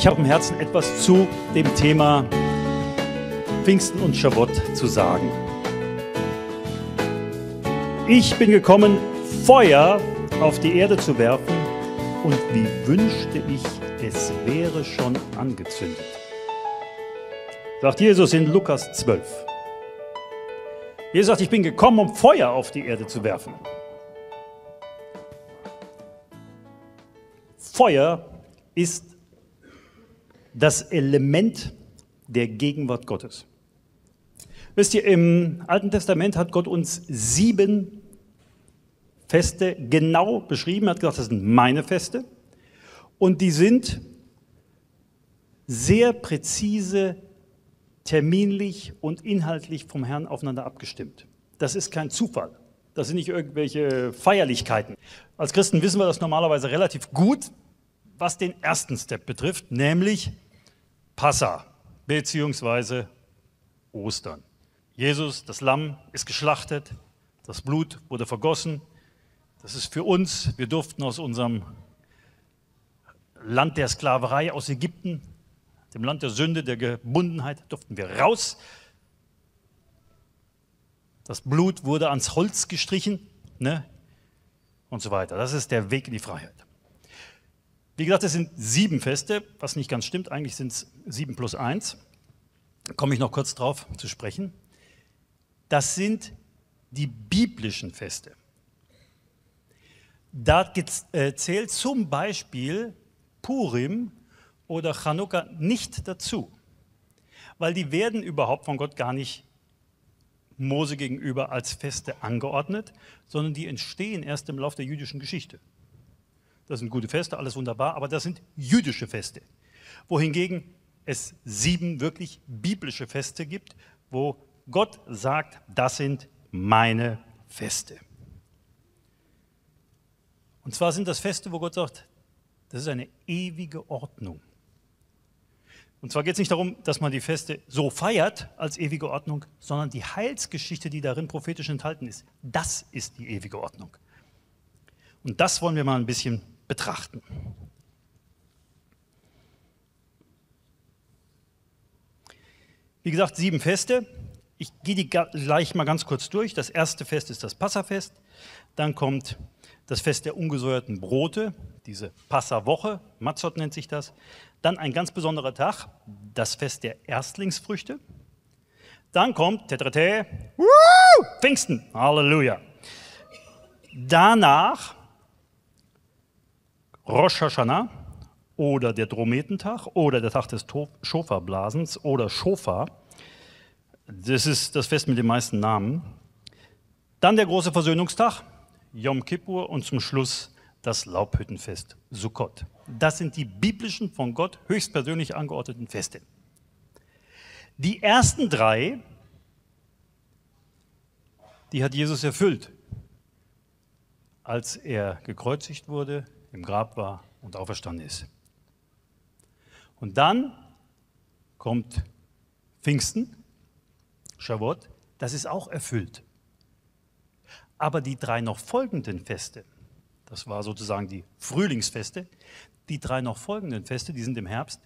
Ich habe im Herzen etwas zu dem Thema Pfingsten und Schabbat zu sagen. Ich bin gekommen, Feuer auf die Erde zu werfen und wie wünschte ich, es wäre schon angezündet. Sagt Jesus in Lukas 12. Jesus sagt, ich bin gekommen, um Feuer auf die Erde zu werfen. Feuer ist das Element der Gegenwart Gottes. Wisst ihr, im Alten Testament hat Gott uns sieben Feste genau beschrieben. Er hat gesagt, das sind meine Feste. Und die sind sehr präzise, terminlich und inhaltlich vom Herrn aufeinander abgestimmt. Das ist kein Zufall. Das sind nicht irgendwelche Feierlichkeiten. Als Christen wissen wir das normalerweise relativ gut, was den ersten Step betrifft, nämlich Passa bzw. Ostern. Jesus, das Lamm, ist geschlachtet, das Blut wurde vergossen. Das ist für uns, wir durften aus unserem Land der Sklaverei, aus Ägypten, dem Land der Sünde, der Gebundenheit, durften wir raus. Das Blut wurde ans Holz gestrichen ne? und so weiter. Das ist der Weg in die Freiheit. Wie gesagt, es sind sieben Feste, was nicht ganz stimmt. Eigentlich sind es sieben plus eins. Da komme ich noch kurz drauf zu sprechen. Das sind die biblischen Feste. Da äh, zählt zum Beispiel Purim oder Chanukka nicht dazu, weil die werden überhaupt von Gott gar nicht Mose gegenüber als Feste angeordnet, sondern die entstehen erst im Laufe der jüdischen Geschichte. Das sind gute Feste, alles wunderbar, aber das sind jüdische Feste. Wohingegen es sieben wirklich biblische Feste gibt, wo Gott sagt, das sind meine Feste. Und zwar sind das Feste, wo Gott sagt, das ist eine ewige Ordnung. Und zwar geht es nicht darum, dass man die Feste so feiert als ewige Ordnung, sondern die Heilsgeschichte, die darin prophetisch enthalten ist, das ist die ewige Ordnung. Und das wollen wir mal ein bisschen betrachten. Wie gesagt, sieben Feste. Ich gehe die gleich mal ganz kurz durch. Das erste Fest ist das Passafest. Dann kommt das Fest der ungesäuerten Brote, diese Passawoche, Matzot nennt sich das. Dann ein ganz besonderer Tag, das Fest der Erstlingsfrüchte. Dann kommt Tetrete, Pfingsten, Halleluja. Danach Rosh Hashanah oder der Drometentag oder der Tag des Schofarblasens oder Schofar. Das ist das Fest mit den meisten Namen. Dann der große Versöhnungstag, Yom Kippur und zum Schluss das Laubhüttenfest Sukkot. Das sind die biblischen, von Gott höchstpersönlich angeordneten Feste. Die ersten drei, die hat Jesus erfüllt, als er gekreuzigt wurde, im Grab war und auferstanden ist. Und dann kommt Pfingsten, Shavuot, das ist auch erfüllt. Aber die drei noch folgenden Feste, das war sozusagen die Frühlingsfeste, die drei noch folgenden Feste, die sind im Herbst,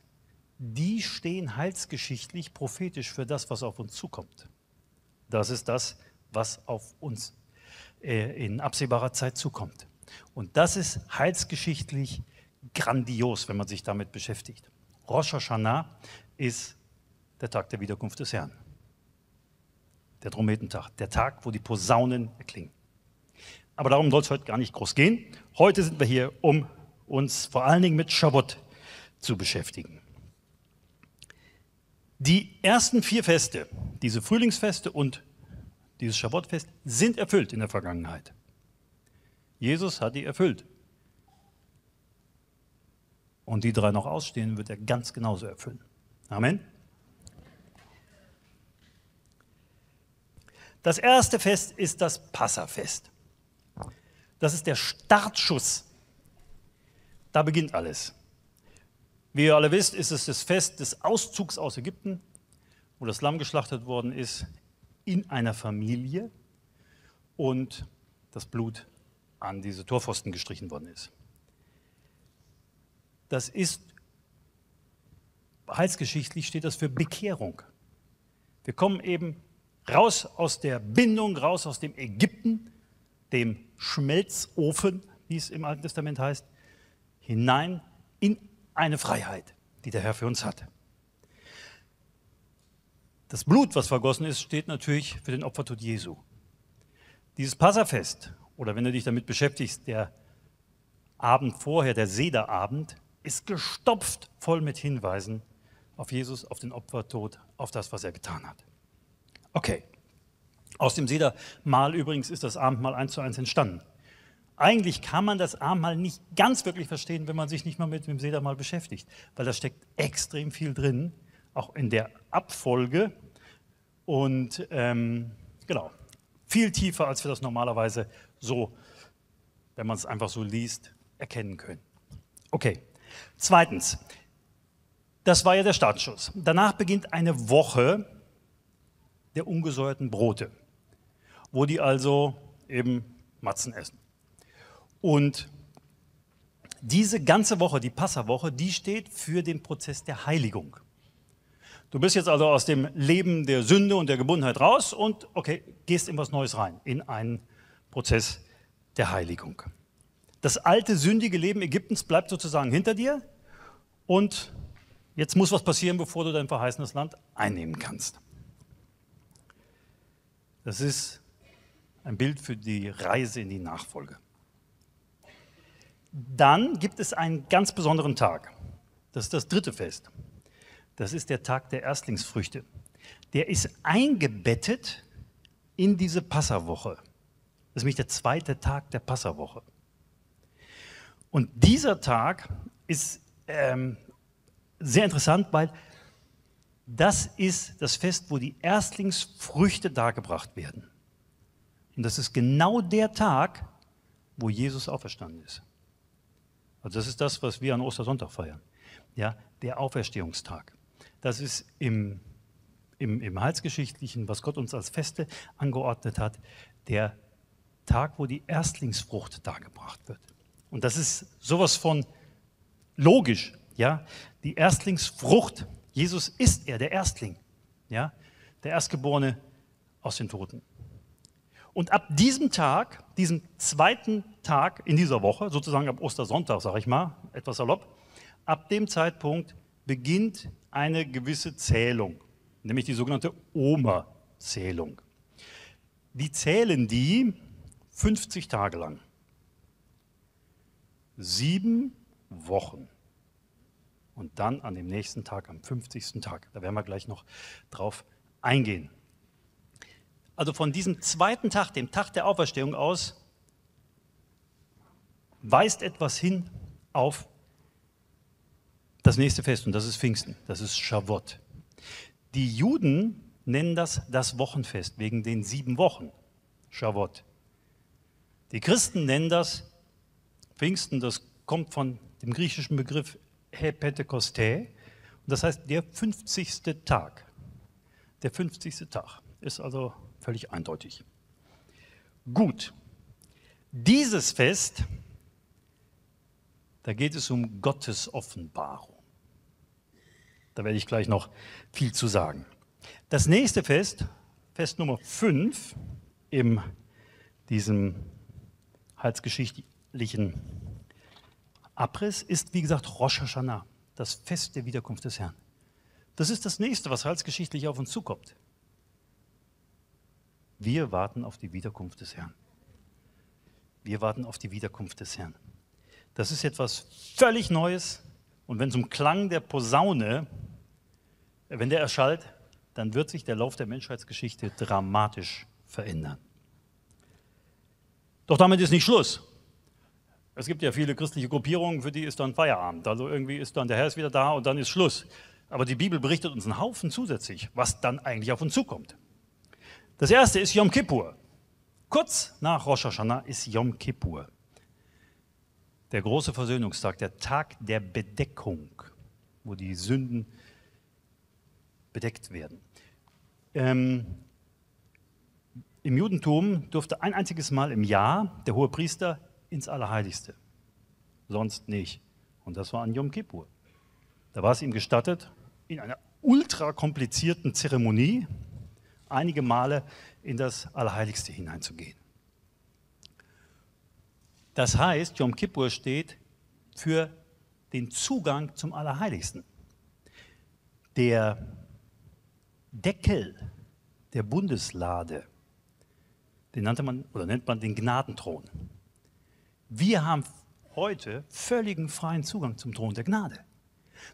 die stehen heilsgeschichtlich prophetisch für das, was auf uns zukommt. Das ist das, was auf uns äh, in absehbarer Zeit zukommt. Und das ist heilsgeschichtlich grandios, wenn man sich damit beschäftigt. Rosh Hashanah ist der Tag der Wiederkunft des Herrn. Der Trompetentag, der Tag, wo die Posaunen erklingen. Aber darum soll es heute gar nicht groß gehen. Heute sind wir hier, um uns vor allen Dingen mit Shavuot zu beschäftigen. Die ersten vier Feste, diese Frühlingsfeste und dieses Shavuot-Fest, sind erfüllt in der Vergangenheit. Jesus hat die erfüllt. Und die drei noch ausstehen, wird er ganz genauso erfüllen. Amen. Das erste Fest ist das Passafest. Das ist der Startschuss. Da beginnt alles. Wie ihr alle wisst, ist es das Fest des Auszugs aus Ägypten, wo das Lamm geschlachtet worden ist in einer Familie und das Blut an diese Torpfosten gestrichen worden ist. Das ist heilsgeschichtlich steht das für Bekehrung. Wir kommen eben raus aus der Bindung, raus aus dem Ägypten, dem Schmelzofen, wie es im Alten Testament heißt, hinein in eine Freiheit, die der Herr für uns hat. Das Blut, was vergossen ist, steht natürlich für den Opfertod Jesu. Dieses Passafest, oder wenn du dich damit beschäftigst, der Abend vorher, der Sederabend, ist gestopft voll mit Hinweisen auf Jesus, auf den Opfertod, auf das, was er getan hat. Okay. Aus dem Sedermahl übrigens ist das Abendmahl eins zu eins entstanden. Eigentlich kann man das Abendmahl nicht ganz wirklich verstehen, wenn man sich nicht mal mit dem Sedermahl beschäftigt, weil da steckt extrem viel drin, auch in der Abfolge und ähm, genau, viel tiefer, als wir das normalerweise so, wenn man es einfach so liest, erkennen können. Okay, zweitens, das war ja der Startschuss. Danach beginnt eine Woche der ungesäuerten Brote, wo die also eben Matzen essen. Und diese ganze Woche, die Passawoche, die steht für den Prozess der Heiligung. Du bist jetzt also aus dem Leben der Sünde und der Gebundenheit raus und okay, gehst in was Neues rein, in einen Prozess der Heiligung. Das alte sündige Leben Ägyptens bleibt sozusagen hinter dir und jetzt muss was passieren, bevor du dein verheißenes Land einnehmen kannst. Das ist ein Bild für die Reise in die Nachfolge. Dann gibt es einen ganz besonderen Tag. Das ist das dritte Fest. Das ist der Tag der Erstlingsfrüchte. Der ist eingebettet in diese Passawoche. Das ist nämlich der zweite Tag der Passawoche. Und dieser Tag ist ähm, sehr interessant, weil das ist das Fest, wo die Erstlingsfrüchte dargebracht werden. Und das ist genau der Tag, wo Jesus auferstanden ist. Also das ist das, was wir an Ostersonntag feiern. Ja, der Auferstehungstag. Das ist im, im, im Heilsgeschichtlichen, was Gott uns als Feste angeordnet hat, der Tag, wo die Erstlingsfrucht dargebracht wird. Und das ist sowas von logisch. Ja, die Erstlingsfrucht Jesus ist er, der Erstling, ja, der Erstgeborene aus den Toten. Und ab diesem Tag, diesem zweiten Tag in dieser Woche, sozusagen ab Ostersonntag, sage ich mal, etwas salopp, ab dem Zeitpunkt beginnt eine gewisse Zählung, nämlich die sogenannte Oma-Zählung. Die zählen die 50 Tage lang. Sieben Wochen und dann an dem nächsten Tag, am 50. Tag. Da werden wir gleich noch drauf eingehen. Also von diesem zweiten Tag, dem Tag der Auferstehung aus, weist etwas hin auf das nächste Fest und das ist Pfingsten, das ist Shavuot. Die Juden nennen das das Wochenfest wegen den sieben Wochen, Shavuot. Die Christen nennen das Pfingsten, das kommt von dem griechischen Begriff Pentekoste. Und das heißt der 50. Tag. Der 50. Tag ist also völlig eindeutig. Gut. Dieses Fest, da geht es um Gottes Offenbarung. Da werde ich gleich noch viel zu sagen. Das nächste Fest, Fest Nummer 5 in diesem heilsgeschichtlichen Abriss ist, wie gesagt, Rosh Hashanah, das Fest der Wiederkunft des Herrn. Das ist das nächste, was heilsgeschichtlich auf uns zukommt. Wir warten auf die Wiederkunft des Herrn. Wir warten auf die Wiederkunft des Herrn. Das ist etwas völlig Neues. Und wenn zum Klang der Posaune, wenn der erschallt, dann wird sich der Lauf der Menschheitsgeschichte dramatisch verändern. Doch damit ist nicht Schluss. Es gibt ja viele christliche Gruppierungen, für die ist dann Feierabend. Also irgendwie ist dann der Herr ist wieder da und dann ist Schluss. Aber die Bibel berichtet uns einen Haufen zusätzlich, was dann eigentlich auf uns zukommt. Das erste ist Yom Kippur. Kurz nach Rosh Hashanah ist Yom Kippur. Der große Versöhnungstag, der Tag der Bedeckung, wo die Sünden bedeckt werden. Ähm, Im Judentum durfte ein einziges Mal im Jahr der hohe Priester ins Allerheiligste. Sonst nicht. Und das war an Yom Kippur. Da war es ihm gestattet, in einer ultra komplizierten Zeremonie einige Male in das Allerheiligste hineinzugehen. Das heißt, Yom Kippur steht für den Zugang zum Allerheiligsten. Der Deckel der Bundeslade, den nannte man oder nennt man den Gnadenthron. Wir haben heute völligen freien Zugang zum Thron der Gnade.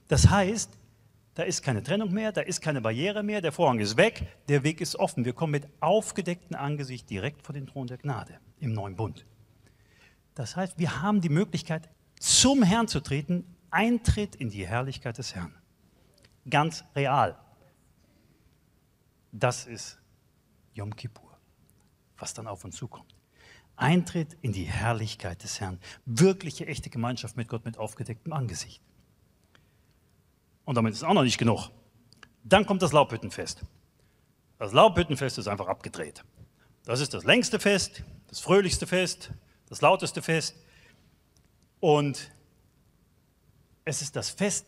Das heißt, da ist keine Trennung mehr, da ist keine Barriere mehr, der Vorhang ist weg, der Weg ist offen. Wir kommen mit aufgedecktem Angesicht direkt vor den Thron der Gnade im neuen Bund. Das heißt, wir haben die Möglichkeit, zum Herrn zu treten, Eintritt in die Herrlichkeit des Herrn. Ganz real. Das ist Yom Kippur, was dann auf uns zukommt. Eintritt in die Herrlichkeit des Herrn. Wirkliche, echte Gemeinschaft mit Gott mit aufgedecktem Angesicht. Und damit ist auch noch nicht genug. Dann kommt das Laubhüttenfest. Das Laubhüttenfest ist einfach abgedreht. Das ist das längste Fest, das fröhlichste Fest, das lauteste Fest. Und es ist das Fest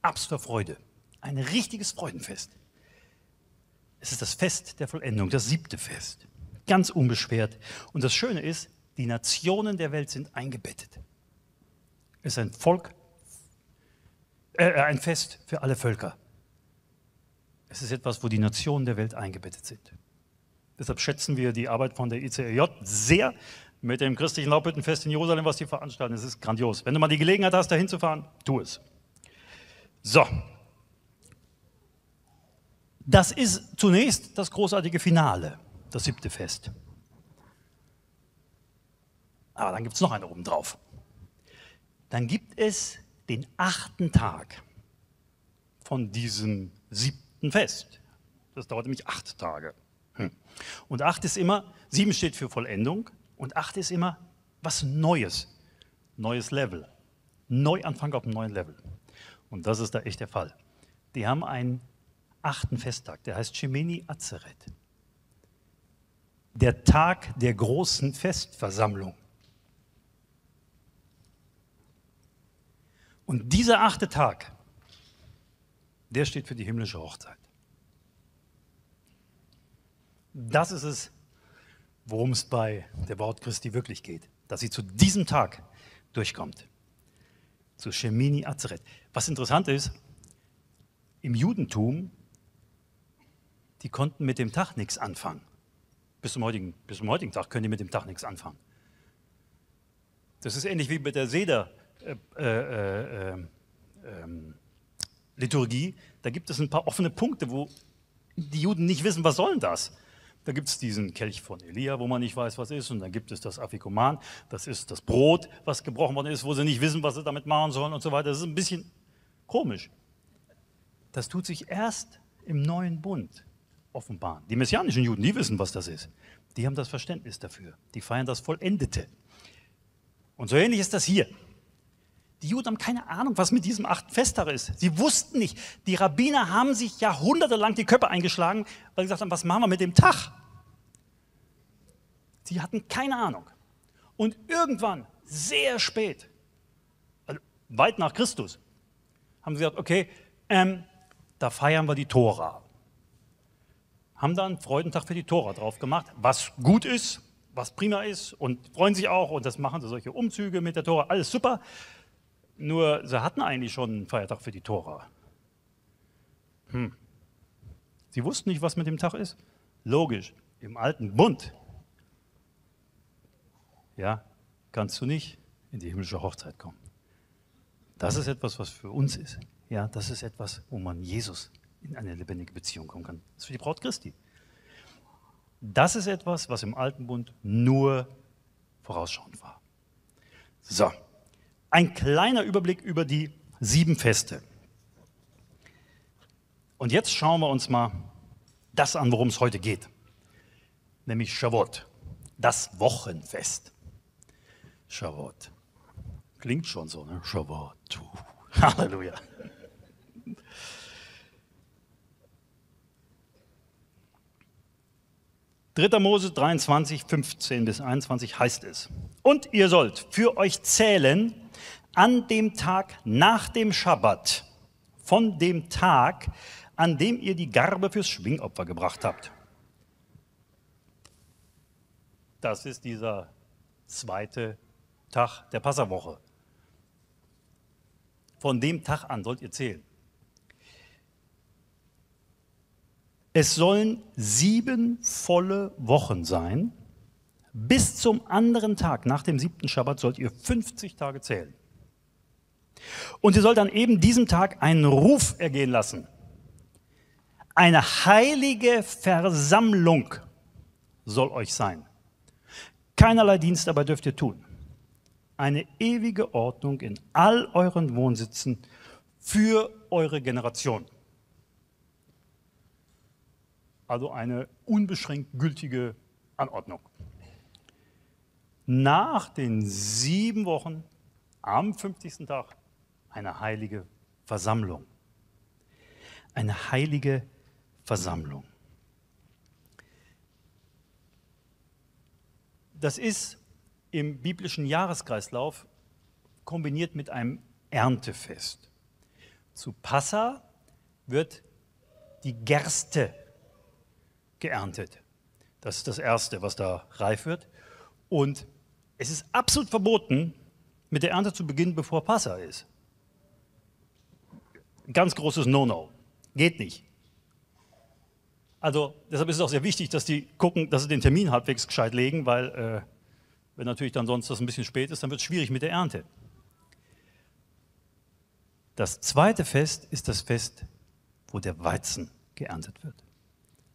absoluter Freude. Ein richtiges Freudenfest. Es ist das Fest der Vollendung, das siebte Fest ganz unbeschwert. Und das Schöne ist, die Nationen der Welt sind eingebettet. Es ist ein Volk, äh, äh, ein Fest für alle Völker. Es ist etwas, wo die Nationen der Welt eingebettet sind. Deshalb schätzen wir die Arbeit von der ICRJ sehr mit dem christlichen Laubhüttenfest in Jerusalem, was sie veranstalten. Es ist grandios. Wenn du mal die Gelegenheit hast, da hinzufahren, tu es. So. Das ist zunächst das großartige Finale das siebte Fest. Aber dann gibt es noch eine obendrauf. Dann gibt es den achten Tag von diesem siebten Fest. Das dauert nämlich acht Tage. Hm. Und acht ist immer, sieben steht für Vollendung und acht ist immer was Neues. Neues Level. Neuanfang auf einem neuen Level. Und das ist da echt der Fall. Die haben einen achten Festtag, der heißt Shemini Azeret der Tag der großen Festversammlung. Und dieser achte Tag, der steht für die himmlische Hochzeit. Das ist es, worum es bei der Braut Christi wirklich geht, dass sie zu diesem Tag durchkommt. Zu Shemini Azeret. Was interessant ist, im Judentum, die konnten mit dem Tag nichts anfangen. Bis zum, heutigen, bis zum heutigen Tag können die mit dem Tag nichts anfangen. Das ist ähnlich wie mit der Seder. Äh, äh, äh, ähm, Liturgie, da gibt es ein paar offene Punkte, wo die Juden nicht wissen, was soll das? Da gibt es diesen Kelch von Elia, wo man nicht weiß, was ist, und dann gibt es das Afikoman, das ist das Brot, was gebrochen worden ist, wo sie nicht wissen, was sie damit machen sollen und so weiter. Das ist ein bisschen komisch. Das tut sich erst im neuen Bund offenbaren. Die messianischen Juden, die wissen, was das ist. Die haben das Verständnis dafür. Die feiern das Vollendete. Und so ähnlich ist das hier. Die Juden haben keine Ahnung, was mit diesem achten Festtag ist. Sie wussten nicht. Die Rabbiner haben sich jahrhundertelang die Köpfe eingeschlagen, weil sie gesagt haben, was machen wir mit dem Tag? Sie hatten keine Ahnung. Und irgendwann, sehr spät, also weit nach Christus, haben sie gesagt, okay, ähm, da feiern wir die Tora haben da einen Freudentag für die Tora drauf gemacht, was gut ist, was prima ist und freuen sich auch und das machen sie solche Umzüge mit der Tora, alles super. Nur sie hatten eigentlich schon einen Feiertag für die Tora. Hm. Sie wussten nicht, was mit dem Tag ist? Logisch, im alten Bund. Ja, kannst du nicht in die himmlische Hochzeit kommen. Das ist etwas, was für uns ist. Ja, das ist etwas, wo man Jesus in eine lebendige Beziehung kommen kann. Das ist für die Braut Christi. Das ist etwas, was im Alten Bund nur vorausschauend war. So, ein kleiner Überblick über die sieben Feste. Und jetzt schauen wir uns mal das an, worum es heute geht, nämlich Shavuot, das Wochenfest. Shavuot. Klingt schon so, ne? Shavuot. Halleluja. 3. Mose 23, 15 bis 21 heißt es, und ihr sollt für euch zählen an dem Tag nach dem Schabbat von dem Tag, an dem ihr die Garbe fürs Schwingopfer gebracht habt. Das ist dieser zweite Tag der Passawoche. Von dem Tag an sollt ihr zählen. Es sollen sieben volle Wochen sein. Bis zum anderen Tag, nach dem siebten Schabbat, sollt ihr 50 Tage zählen. Und ihr sollt an eben diesem Tag einen Ruf ergehen lassen. Eine heilige Versammlung soll euch sein. Keinerlei Dienst dabei dürft ihr tun. Eine ewige Ordnung in all euren Wohnsitzen für eure Generation. Also eine unbeschränkt gültige Anordnung. Nach den sieben Wochen am 50. Tag eine heilige Versammlung. Eine heilige Versammlung. Das ist im biblischen Jahreskreislauf kombiniert mit einem Erntefest. Zu Passa wird die Gerste geerntet. Das ist das Erste, was da reif wird. Und es ist absolut verboten, mit der Ernte zu beginnen, bevor Passa ist. Ganz großes No-No. Geht nicht. Also deshalb ist es auch sehr wichtig, dass die gucken, dass sie den Termin halbwegs gescheit legen, weil äh, wenn natürlich dann sonst das ein bisschen spät ist, dann wird es schwierig mit der Ernte. Das zweite Fest ist das Fest, wo der Weizen geerntet wird.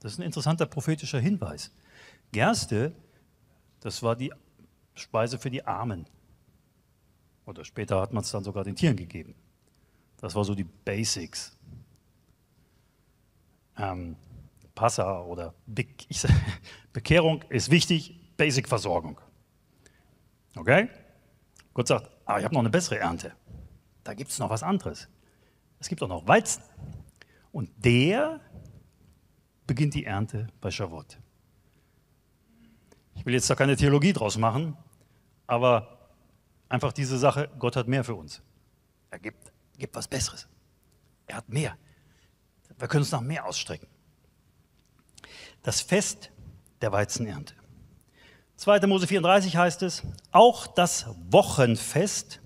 Das ist ein interessanter prophetischer Hinweis. Gerste, das war die Speise für die Armen. Oder später hat man es dann sogar den Tieren gegeben. Das war so die Basics. Ähm, Passa oder Be ich, Bekehrung ist wichtig, Basic-Versorgung. Okay? Gott sagt, aber ich habe noch eine bessere Ernte. Da gibt es noch was anderes. Es gibt auch noch Weizen. Und der beginnt die Ernte bei Shavuot. Ich will jetzt da keine Theologie draus machen, aber einfach diese Sache, Gott hat mehr für uns. Er gibt gibt was Besseres. Er hat mehr. Wir können uns nach mehr ausstrecken. Das Fest der Weizenernte. 2. Mose 34 heißt es, auch das Wochenfest,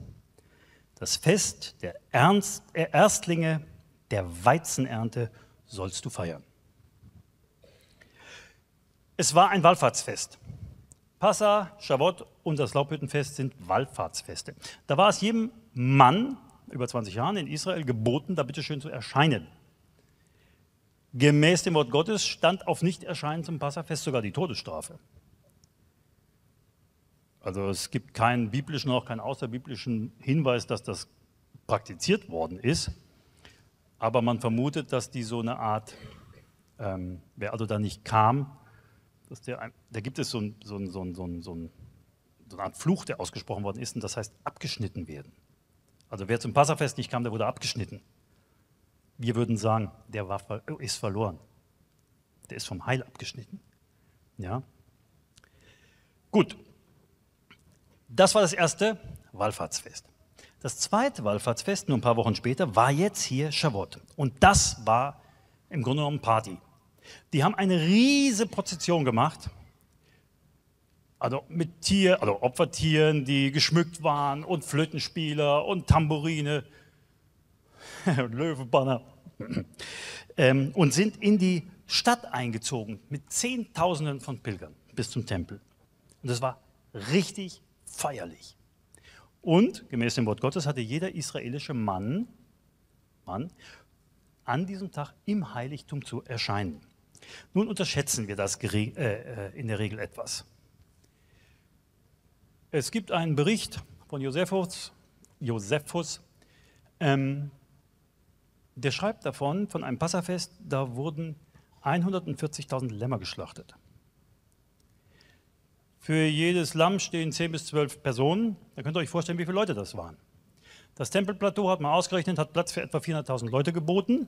das Fest der Ernst, äh, Erstlinge der Weizenernte sollst du feiern. Es war ein Wallfahrtsfest. Passa, Shavuot und das Laubhüttenfest sind Wallfahrtsfeste. Da war es jedem Mann über 20 Jahren in Israel geboten, da bitte schön zu erscheinen. Gemäß dem Wort Gottes stand auf Nichterscheinen zum Passafest sogar die Todesstrafe. Also es gibt keinen biblischen, auch keinen außerbiblischen Hinweis, dass das praktiziert worden ist. Aber man vermutet, dass die so eine Art, ähm, wer also da nicht kam, dass der, da gibt es so, ein, so, ein, so, ein, so, ein, so eine Art Fluch, der ausgesprochen worden ist, und das heißt abgeschnitten werden. Also wer zum Passafest nicht kam, der wurde abgeschnitten. Wir würden sagen, der war, ist verloren. Der ist vom Heil abgeschnitten. Ja? Gut. Das war das erste Wallfahrtsfest. Das zweite Wallfahrtsfest, nur ein paar Wochen später, war jetzt hier Shavuot. Und das war im Grunde genommen Party. Die haben eine riesige Prozession gemacht also mit Tier, also Opfertieren, die geschmückt waren und Flötenspieler und Tambourine und Löwenbanner ähm, und sind in die Stadt eingezogen mit Zehntausenden von Pilgern bis zum Tempel. Und das war richtig feierlich. Und gemäß dem Wort Gottes hatte jeder israelische Mann, Mann an diesem Tag im Heiligtum zu erscheinen. Nun unterschätzen wir das äh, äh, in der Regel etwas. Es gibt einen Bericht von Josephus, Josephus ähm, der schreibt davon, von einem Passafest, da wurden 140.000 Lämmer geschlachtet. Für jedes Lamm stehen 10 bis 12 Personen. Da könnt ihr euch vorstellen, wie viele Leute das waren. Das Tempelplateau hat man ausgerechnet, hat Platz für etwa 400.000 Leute geboten.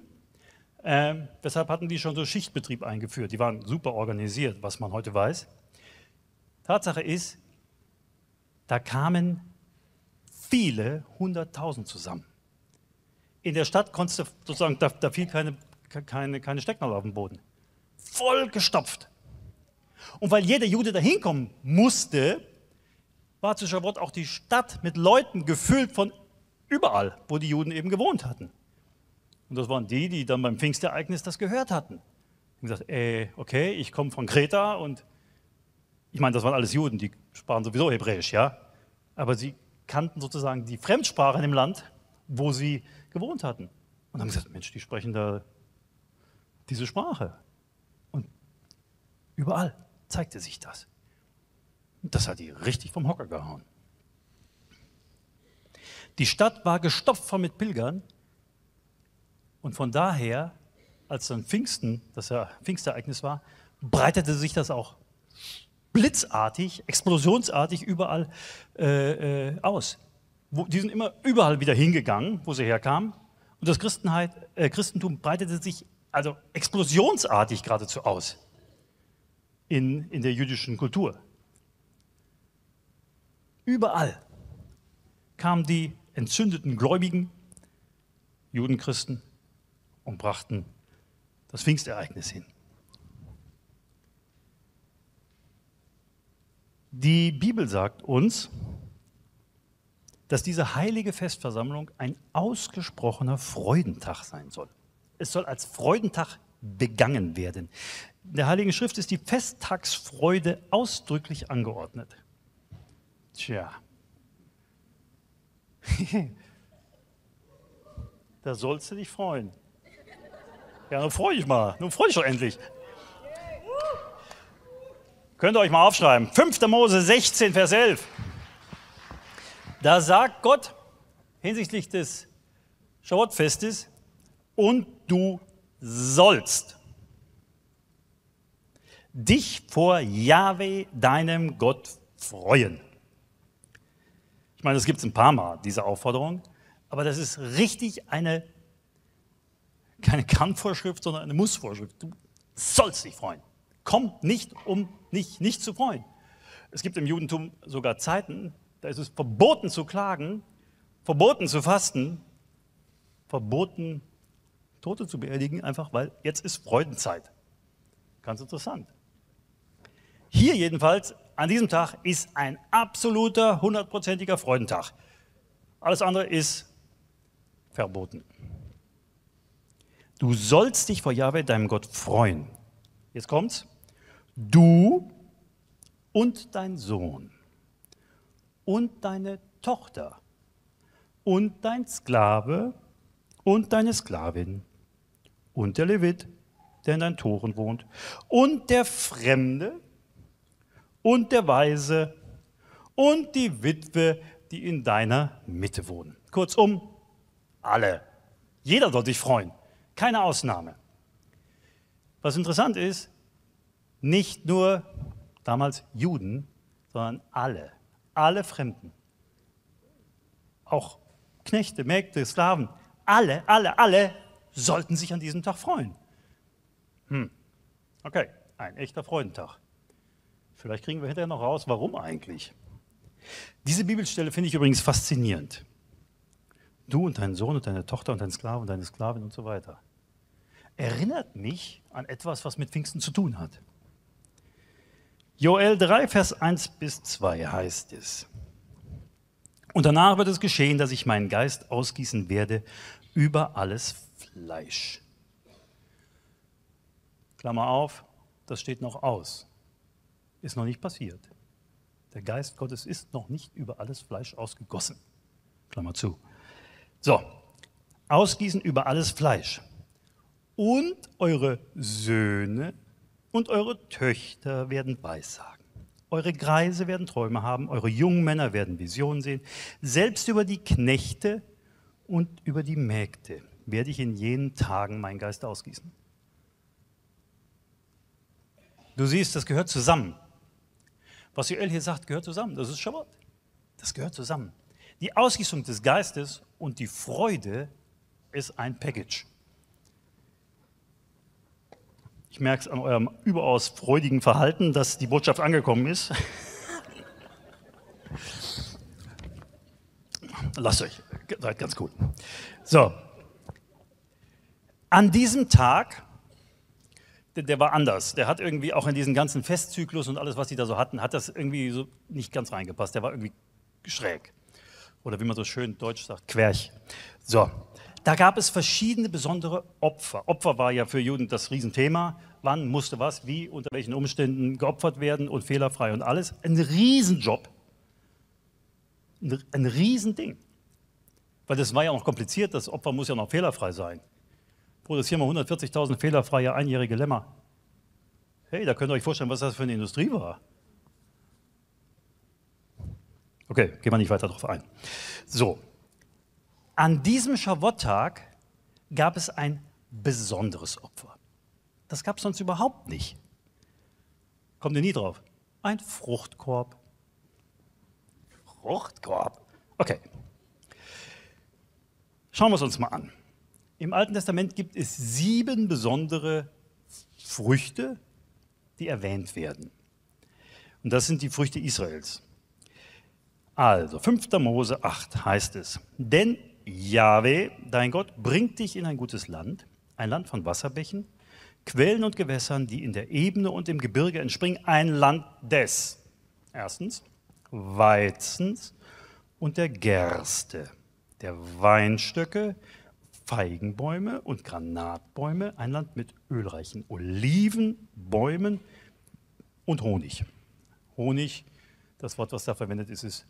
Ähm, deshalb hatten die schon so Schichtbetrieb eingeführt. Die waren super organisiert, was man heute weiß. Tatsache ist, da kamen viele hunderttausend zusammen. in der Stadt konntest du sozusagen, da, da fiel keine, keine, keine Stecknadel auf den Boden. Voll gestopft. Und weil jeder Jude da hinkommen musste, war zu Shavuot auch die Stadt mit Leuten gefüllt von überall, wo die Juden eben gewohnt hatten. Und das waren die, die dann beim Pfingstereignis das gehört hatten. Und gesagt, äh, okay, ich komme von Kreta und ich meine, das waren alles Juden, die sprachen sowieso Hebräisch, ja. Aber sie kannten sozusagen die Fremdsprache in dem Land, wo sie gewohnt hatten. Und haben gesagt, Mensch, die sprechen da diese Sprache. Und überall zeigte sich das. Und das hat die richtig vom Hocker gehauen. Die Stadt war gestopft voll mit Pilgern und von daher, als dann Pfingsten, das ja Pfingstereignis war, breitete sich das auch blitzartig, explosionsartig überall äh, äh, aus. Wo, die sind immer überall wieder hingegangen, wo sie herkamen. Und das äh, Christentum breitete sich also explosionsartig geradezu aus in, in der jüdischen Kultur. Überall kamen die entzündeten Gläubigen, Judenchristen, und brachten das Pfingstereignis hin. Die Bibel sagt uns, dass diese heilige Festversammlung ein ausgesprochener Freudentag sein soll. Es soll als Freudentag begangen werden. In der Heiligen Schrift ist die Festtagsfreude ausdrücklich angeordnet. Tja, da sollst du dich freuen. Ja, nun freu dich mal. Nun freu dich doch endlich. Könnt ihr euch mal aufschreiben. 5. Mose 16, Vers 11. Da sagt Gott hinsichtlich des Schawott-Festes, und du sollst dich vor Jahwe, deinem Gott, freuen. Ich meine, das gibt es ein paar Mal, diese Aufforderung, aber das ist richtig eine, keine Kann-Vorschrift, sondern eine Muss-Vorschrift. Du sollst dich freuen. Komm nicht, um dich nicht zu freuen. Es gibt im Judentum sogar Zeiten, da ist es verboten zu klagen, verboten zu fasten, verboten Tote zu beerdigen, einfach weil jetzt ist Freudenzeit. Ganz interessant. Hier jedenfalls an diesem Tag ist ein absoluter, hundertprozentiger Freudentag. Alles andere ist verboten. Du sollst dich vor Jahwe, deinem Gott, freuen. Jetzt kommt's. Du und dein Sohn und deine Tochter und dein Sklave und deine Sklavin und der Levit, der in deinen Toren wohnt und der Fremde, und der Weise und die Witwe, die in deiner Mitte wohnen. Kurzum, alle. Jeder soll sich freuen. Keine Ausnahme. Was interessant ist, nicht nur damals Juden, sondern alle, alle Fremden. Auch Knechte, Mägde, Sklaven, alle, alle, alle sollten sich an diesem Tag freuen. Hm. Okay, ein echter Freudentag. Vielleicht kriegen wir hinterher noch raus, warum eigentlich. Diese Bibelstelle finde ich übrigens faszinierend. Du und dein Sohn und deine Tochter und dein Sklave und deine Sklavin und so weiter. Erinnert mich an etwas, was mit Pfingsten zu tun hat. Joel 3, Vers 1 bis 2 heißt es. Und danach wird es geschehen, dass ich meinen Geist ausgießen werde über alles Fleisch. Klammer auf, das steht noch aus. Ist noch nicht passiert. Der Geist Gottes ist noch nicht über alles Fleisch ausgegossen. Klammer zu. So, ausgießen über alles Fleisch. Und eure Söhne und eure Töchter werden Weissagen. Eure Greise werden Träume haben, eure jungen Männer werden Visionen sehen. Selbst über die Knechte und über die Mägde werde ich in jenen Tagen meinen Geist ausgießen. Du siehst, das gehört zusammen. Was Joel hier sagt, gehört zusammen. Das ist Shabbat. Das gehört zusammen. Die Ausgießung des Geistes und die Freude ist ein Package. Ich merke es an eurem überaus freudigen Verhalten, dass die Botschaft angekommen ist. Lasst euch, seid ganz gut. So, An diesem Tag, der, der, war anders. Der hat irgendwie auch in diesen ganzen Festzyklus und alles, was die da so hatten, hat das irgendwie so nicht ganz reingepasst. Der war irgendwie schräg. Oder wie man so schön deutsch sagt, querch. So, da gab es verschiedene besondere Opfer. Opfer war ja für Juden das Riesenthema. Wann musste was, wie, unter welchen Umständen geopfert werden und fehlerfrei und alles. Ein Riesenjob. Ein, ein Riesending. Weil das war ja noch kompliziert, das Opfer muss ja noch fehlerfrei sein. Produzieren wir 140.000 fehlerfreie einjährige Lämmer. Hey, da könnt ihr euch vorstellen, was das für eine Industrie war. Okay, gehen wir nicht weiter darauf ein. So, an diesem Schavotttag gab es ein besonderes Opfer. Das gab es sonst überhaupt nicht. Kommt ihr nie drauf? Ein Fruchtkorb. Fruchtkorb. Okay. Schauen wir es uns mal an. Im Alten Testament gibt es sieben besondere Früchte, die erwähnt werden. Und das sind die Früchte Israels. Also, 5. Mose 8 heißt es, denn Jahwe, dein Gott, bringt dich in ein gutes Land, ein Land von Wasserbächen, Quellen und Gewässern, die in der Ebene und im Gebirge entspringen, ein Land des, erstens, Weizens und der Gerste der Weinstöcke, Feigenbäume und Granatbäume, ein Land mit ölreichen Olivenbäumen und Honig. Honig, das Wort, was da verwendet ist, ist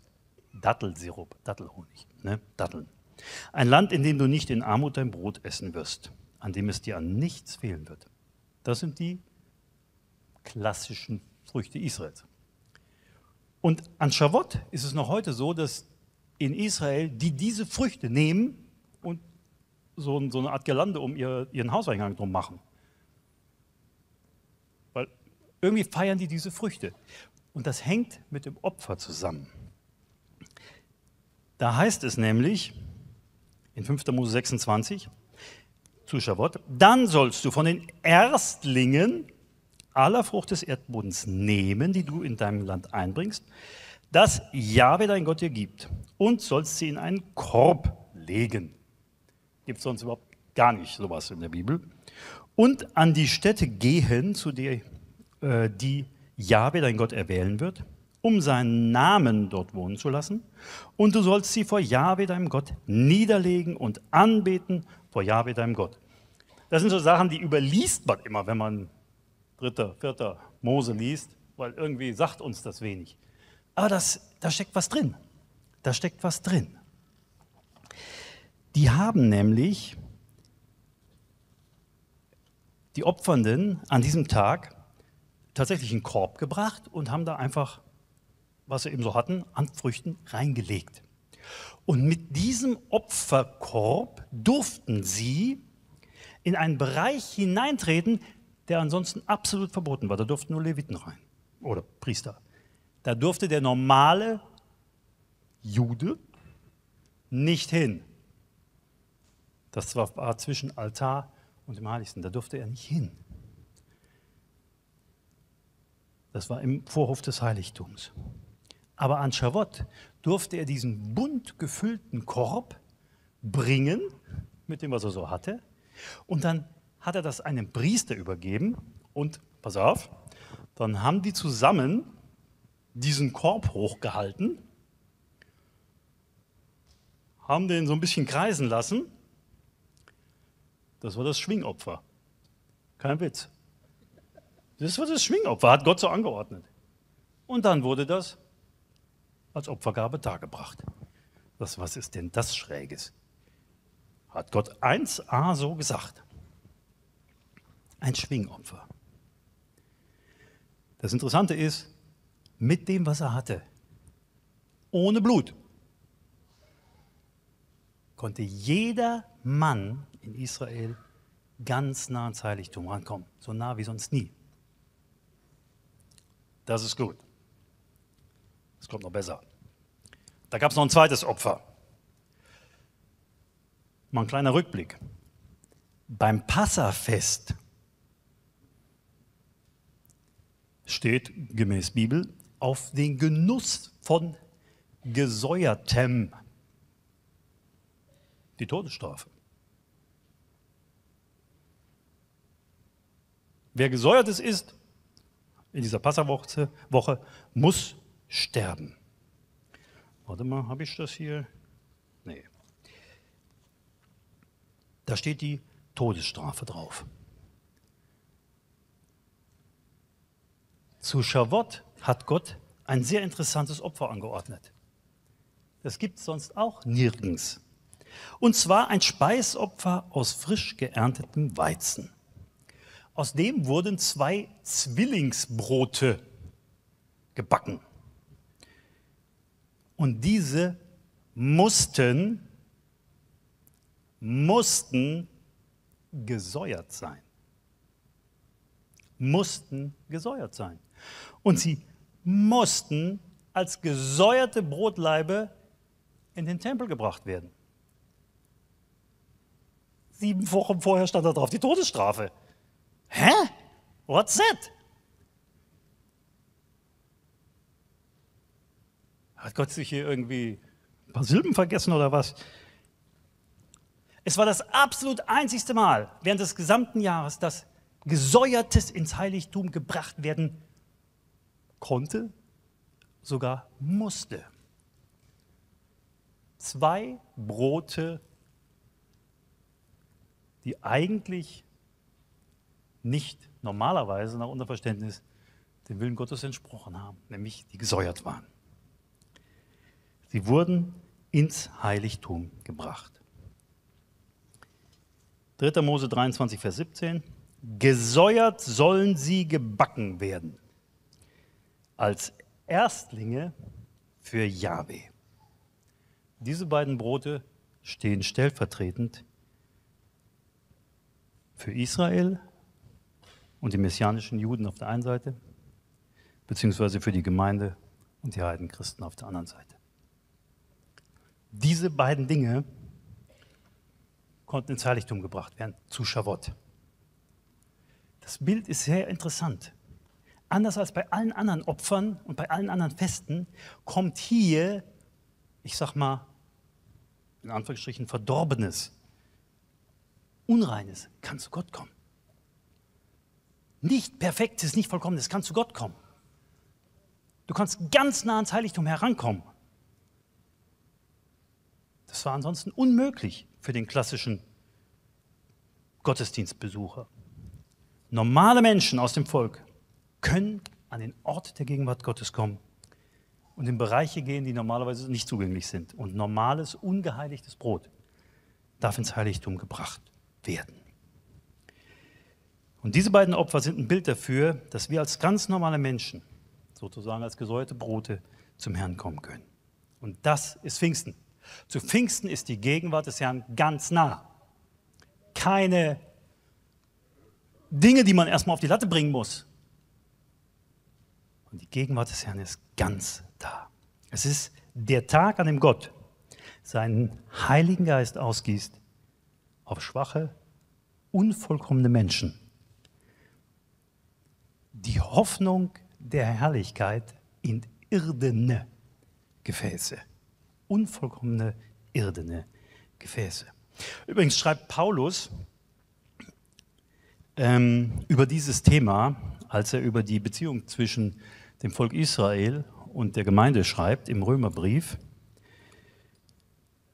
Dattelsirup, Dattelhonig, ne? Datteln. Ein Land, in dem du nicht in Armut dein Brot essen wirst, an dem es dir an nichts fehlen wird. Das sind die klassischen Früchte Israels. Und an Shavuot ist es noch heute so, dass in Israel, die diese Früchte nehmen und so, eine Art Gelande um ihr, ihren Hauseingang drum machen. Weil irgendwie feiern die diese Früchte. Und das hängt mit dem Opfer zusammen. Da heißt es nämlich in 5. Mose 26 zu Schavot, dann sollst du von den Erstlingen aller Frucht des Erdbodens nehmen, die du in deinem Land einbringst, das Jahwe dein Gott dir gibt, und sollst sie in einen Korb legen. Gibt es sonst überhaupt gar nicht sowas in der Bibel. Und an die Stätte gehen, zu der äh, die Jahwe dein Gott erwählen wird, um seinen Namen dort wohnen zu lassen. Und du sollst sie vor Jahwe deinem Gott niederlegen und anbeten vor Jahwe deinem Gott. Das sind so Sachen, die überliest man immer, wenn man dritter, vierter Mose liest, weil irgendwie sagt uns das wenig. Aber das, da steckt was drin. Da steckt was drin. Die haben nämlich die Opfernden an diesem Tag tatsächlich einen Korb gebracht und haben da einfach, was sie eben so hatten, an Früchten reingelegt. Und mit diesem Opferkorb durften sie in einen Bereich hineintreten, der ansonsten absolut verboten war. Da durften nur Leviten rein oder Priester. Da durfte der normale Jude nicht hin. Das war zwischen Altar und dem Heiligsten. Da durfte er nicht hin. Das war im Vorhof des Heiligtums. Aber an Schavott durfte er diesen bunt gefüllten Korb bringen, mit dem, was er so hatte. Und dann hat er das einem Priester übergeben. Und, pass auf, dann haben die zusammen diesen Korb hochgehalten, haben den so ein bisschen kreisen lassen. Das war das Schwingopfer. Kein Witz. Das war das Schwingopfer, hat Gott so angeordnet. Und dann wurde das als Opfergabe dargebracht. Das, was ist denn das Schräges? Hat Gott 1a so gesagt. Ein Schwingopfer. Das Interessante ist, mit dem, was er hatte, ohne Blut, konnte jeder Mann in Israel ganz nah ans Heiligtum rankommen, so nah wie sonst nie. Das ist gut. Es kommt noch besser. Da gab es noch ein zweites Opfer. Mal ein kleiner Rückblick. Beim Passafest steht gemäß Bibel auf den Genuss von gesäuertem die Todesstrafe. Wer gesäuertes isst in dieser Passawoche Woche, muss sterben. Warte mal, habe ich das hier? Nee. Da steht die Todesstrafe drauf. Zu Schavot hat Gott ein sehr interessantes Opfer angeordnet. Das gibt es sonst auch nirgends. Und zwar ein Speisopfer aus frisch geerntetem Weizen. Aus dem wurden zwei Zwillingsbrote gebacken. Und diese mussten, mussten gesäuert sein. Mussten gesäuert sein. Und sie mussten als gesäuerte Brotleibe in den Tempel gebracht werden. Sieben Wochen vorher stand da drauf die Todesstrafe. Hä? What's that? Hat Gott sich hier irgendwie ein paar Silben vergessen oder was? Es war das absolut einzigste Mal während des gesamten Jahres, dass Gesäuertes ins Heiligtum gebracht werden konnte, sogar musste. Zwei Brote die eigentlich nicht normalerweise nach unserem Verständnis dem Willen Gottes entsprochen haben, nämlich die gesäuert waren. Sie wurden ins Heiligtum gebracht. 3. Mose 23, Vers 17. Gesäuert sollen sie gebacken werden als Erstlinge für Jahwe. Diese beiden Brote stehen stellvertretend für Israel und die messianischen Juden auf der einen Seite, beziehungsweise für die Gemeinde und die Heidenchristen auf der anderen Seite. Diese beiden Dinge konnten ins Heiligtum gebracht werden, zu Schavot. Das Bild ist sehr interessant. Anders als bei allen anderen Opfern und bei allen anderen Festen kommt hier, ich sag mal, in Anführungsstrichen, Verdorbenes Unreines kann zu Gott kommen. Nicht Perfektes, nicht Vollkommenes kann zu Gott kommen. Du kannst ganz nah ans Heiligtum herankommen. Das war ansonsten unmöglich für den klassischen Gottesdienstbesucher. Normale Menschen aus dem Volk können an den Ort der Gegenwart Gottes kommen und in Bereiche gehen, die normalerweise nicht zugänglich sind. Und normales, ungeheiligtes Brot darf ins Heiligtum gebracht werden. Und diese beiden Opfer sind ein Bild dafür, dass wir als ganz normale Menschen, sozusagen als gesäuerte Brote, zum Herrn kommen können. Und das ist Pfingsten. Zu Pfingsten ist die Gegenwart des Herrn ganz nah. Keine Dinge, die man erstmal auf die Latte bringen muss. Und die Gegenwart des Herrn ist ganz da. Es ist der Tag, an dem Gott seinen Heiligen Geist ausgießt auf schwache, unvollkommene Menschen. Die Hoffnung der Herrlichkeit in irdene Gefäße. Unvollkommene irdene Gefäße. Übrigens schreibt Paulus ähm, über dieses Thema, als er über die Beziehung zwischen dem Volk Israel und der Gemeinde schreibt, im Römerbrief,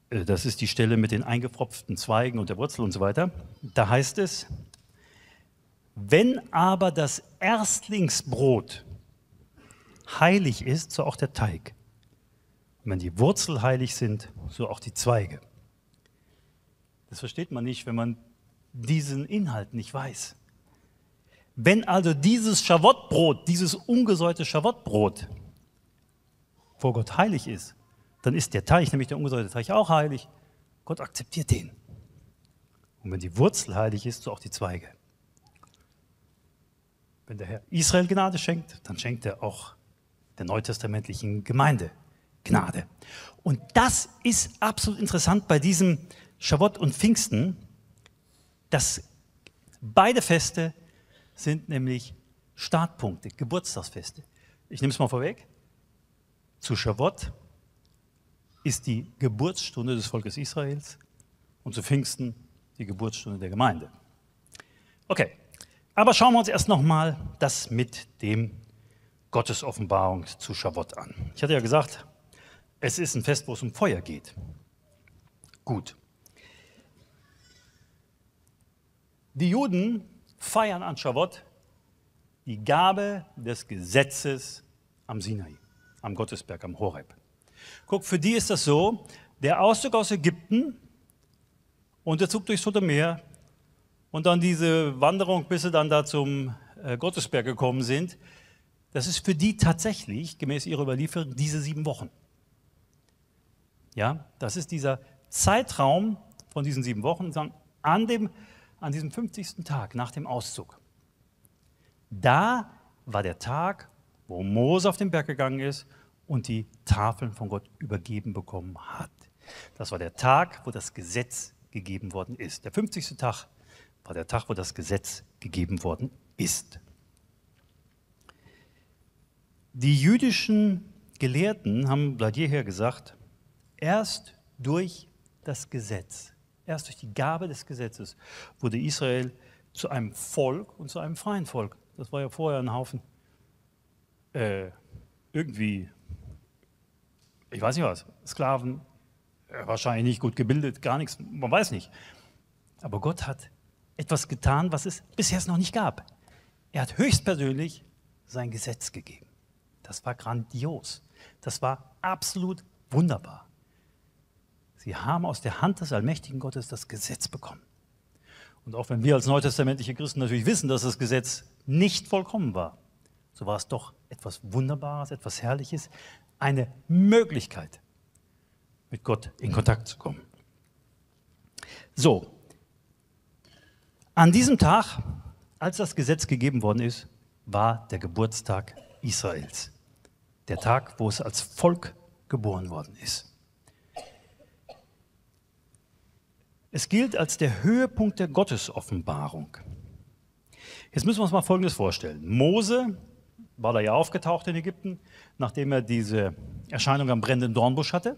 äh, das ist die Stelle mit den eingepfropften Zweigen und der Wurzel und so weiter. Da heißt es, wenn aber das Erstlingsbrot heilig ist, so auch der Teig. Und wenn die Wurzel heilig sind, so auch die Zweige. Das versteht man nicht, wenn man diesen Inhalt nicht weiß. Wenn also dieses Schavottbrot, dieses ungesäute Schavottbrot vor Gott heilig ist, dann ist der Teich, nämlich der ungesäuerte Teich, auch heilig. Gott akzeptiert den. Und wenn die Wurzel heilig ist, so auch die Zweige. Wenn der Herr Israel Gnade schenkt, dann schenkt er auch der neutestamentlichen Gemeinde Gnade. Und das ist absolut interessant bei diesem Schavott und Pfingsten, dass beide Feste sind nämlich Startpunkte, Geburtstagsfeste. Ich nehme es mal vorweg. Zu Schavott ist die Geburtsstunde des Volkes Israels und zu Pfingsten die Geburtsstunde der Gemeinde. Okay, Aber schauen wir uns erst nochmal das mit dem Gottesoffenbarung zu Schavott an. Ich hatte ja gesagt, es ist ein Fest, wo es um Feuer geht. Gut. Die Juden feiern an Schavott die Gabe des Gesetzes am Sinai, am Gottesberg, am Horeb. Guck, für die ist das so, der Auszug aus Ägypten und der Zug durchs Tote Meer und dann diese Wanderung, bis sie dann da zum äh, Gottesberg gekommen sind, das ist für die tatsächlich, gemäß ihrer Überlieferung, diese sieben Wochen. Ja, das ist dieser Zeitraum von diesen sieben Wochen, an, dem, an diesem 50. Tag nach dem Auszug. Da war der Tag, wo Mose auf den Berg gegangen ist und die Tafeln von Gott übergeben bekommen hat. Das war der Tag, wo das Gesetz gegeben worden ist. Der 50. Tag war der Tag, wo das Gesetz gegeben worden ist. Die jüdischen Gelehrten haben seit jeher gesagt, erst durch das Gesetz, erst durch die Gabe des Gesetzes wurde Israel zu einem Volk und zu einem freien Volk. Das war ja vorher ein Haufen äh, irgendwie, ich weiß nicht was, Sklaven, äh, wahrscheinlich nicht gut gebildet, gar nichts, man weiß nicht. Aber Gott hat etwas getan, was es bisher noch nicht gab. Er hat höchstpersönlich sein Gesetz gegeben. Das war grandios. Das war absolut wunderbar. Sie haben aus der Hand des allmächtigen Gottes das Gesetz bekommen. Und auch wenn wir als neutestamentliche Christen natürlich wissen, dass das Gesetz nicht vollkommen war, so war es doch etwas Wunderbares, etwas Herrliches, eine Möglichkeit, mit Gott in Kontakt zu kommen. So, an diesem Tag, als das Gesetz gegeben worden ist, war der Geburtstag Israels. Der Tag, wo es als Volk geboren worden ist. Es gilt als der Höhepunkt der Gottesoffenbarung. Jetzt müssen wir uns mal Folgendes vorstellen. Mose war da ja aufgetaucht in Ägypten, nachdem er diese Erscheinung am brennenden Dornbusch hatte.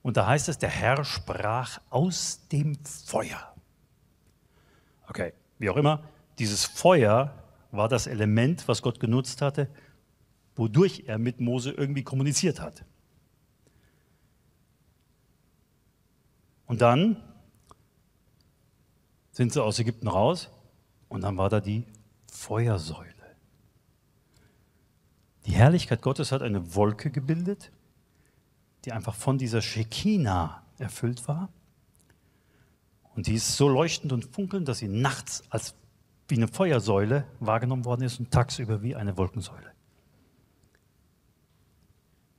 Und da heißt es, der Herr sprach aus dem Feuer. Okay, wie auch immer, dieses Feuer war das Element, was Gott genutzt hatte, wodurch er mit Mose irgendwie kommuniziert hat. Und dann sind sie aus Ägypten raus und dann war da die Feuersäule. Die Herrlichkeit Gottes hat eine Wolke gebildet, die einfach von dieser Shekinah erfüllt war. Und die ist so leuchtend und funkelnd, dass sie nachts als wie eine Feuersäule wahrgenommen worden ist und tagsüber wie eine Wolkensäule.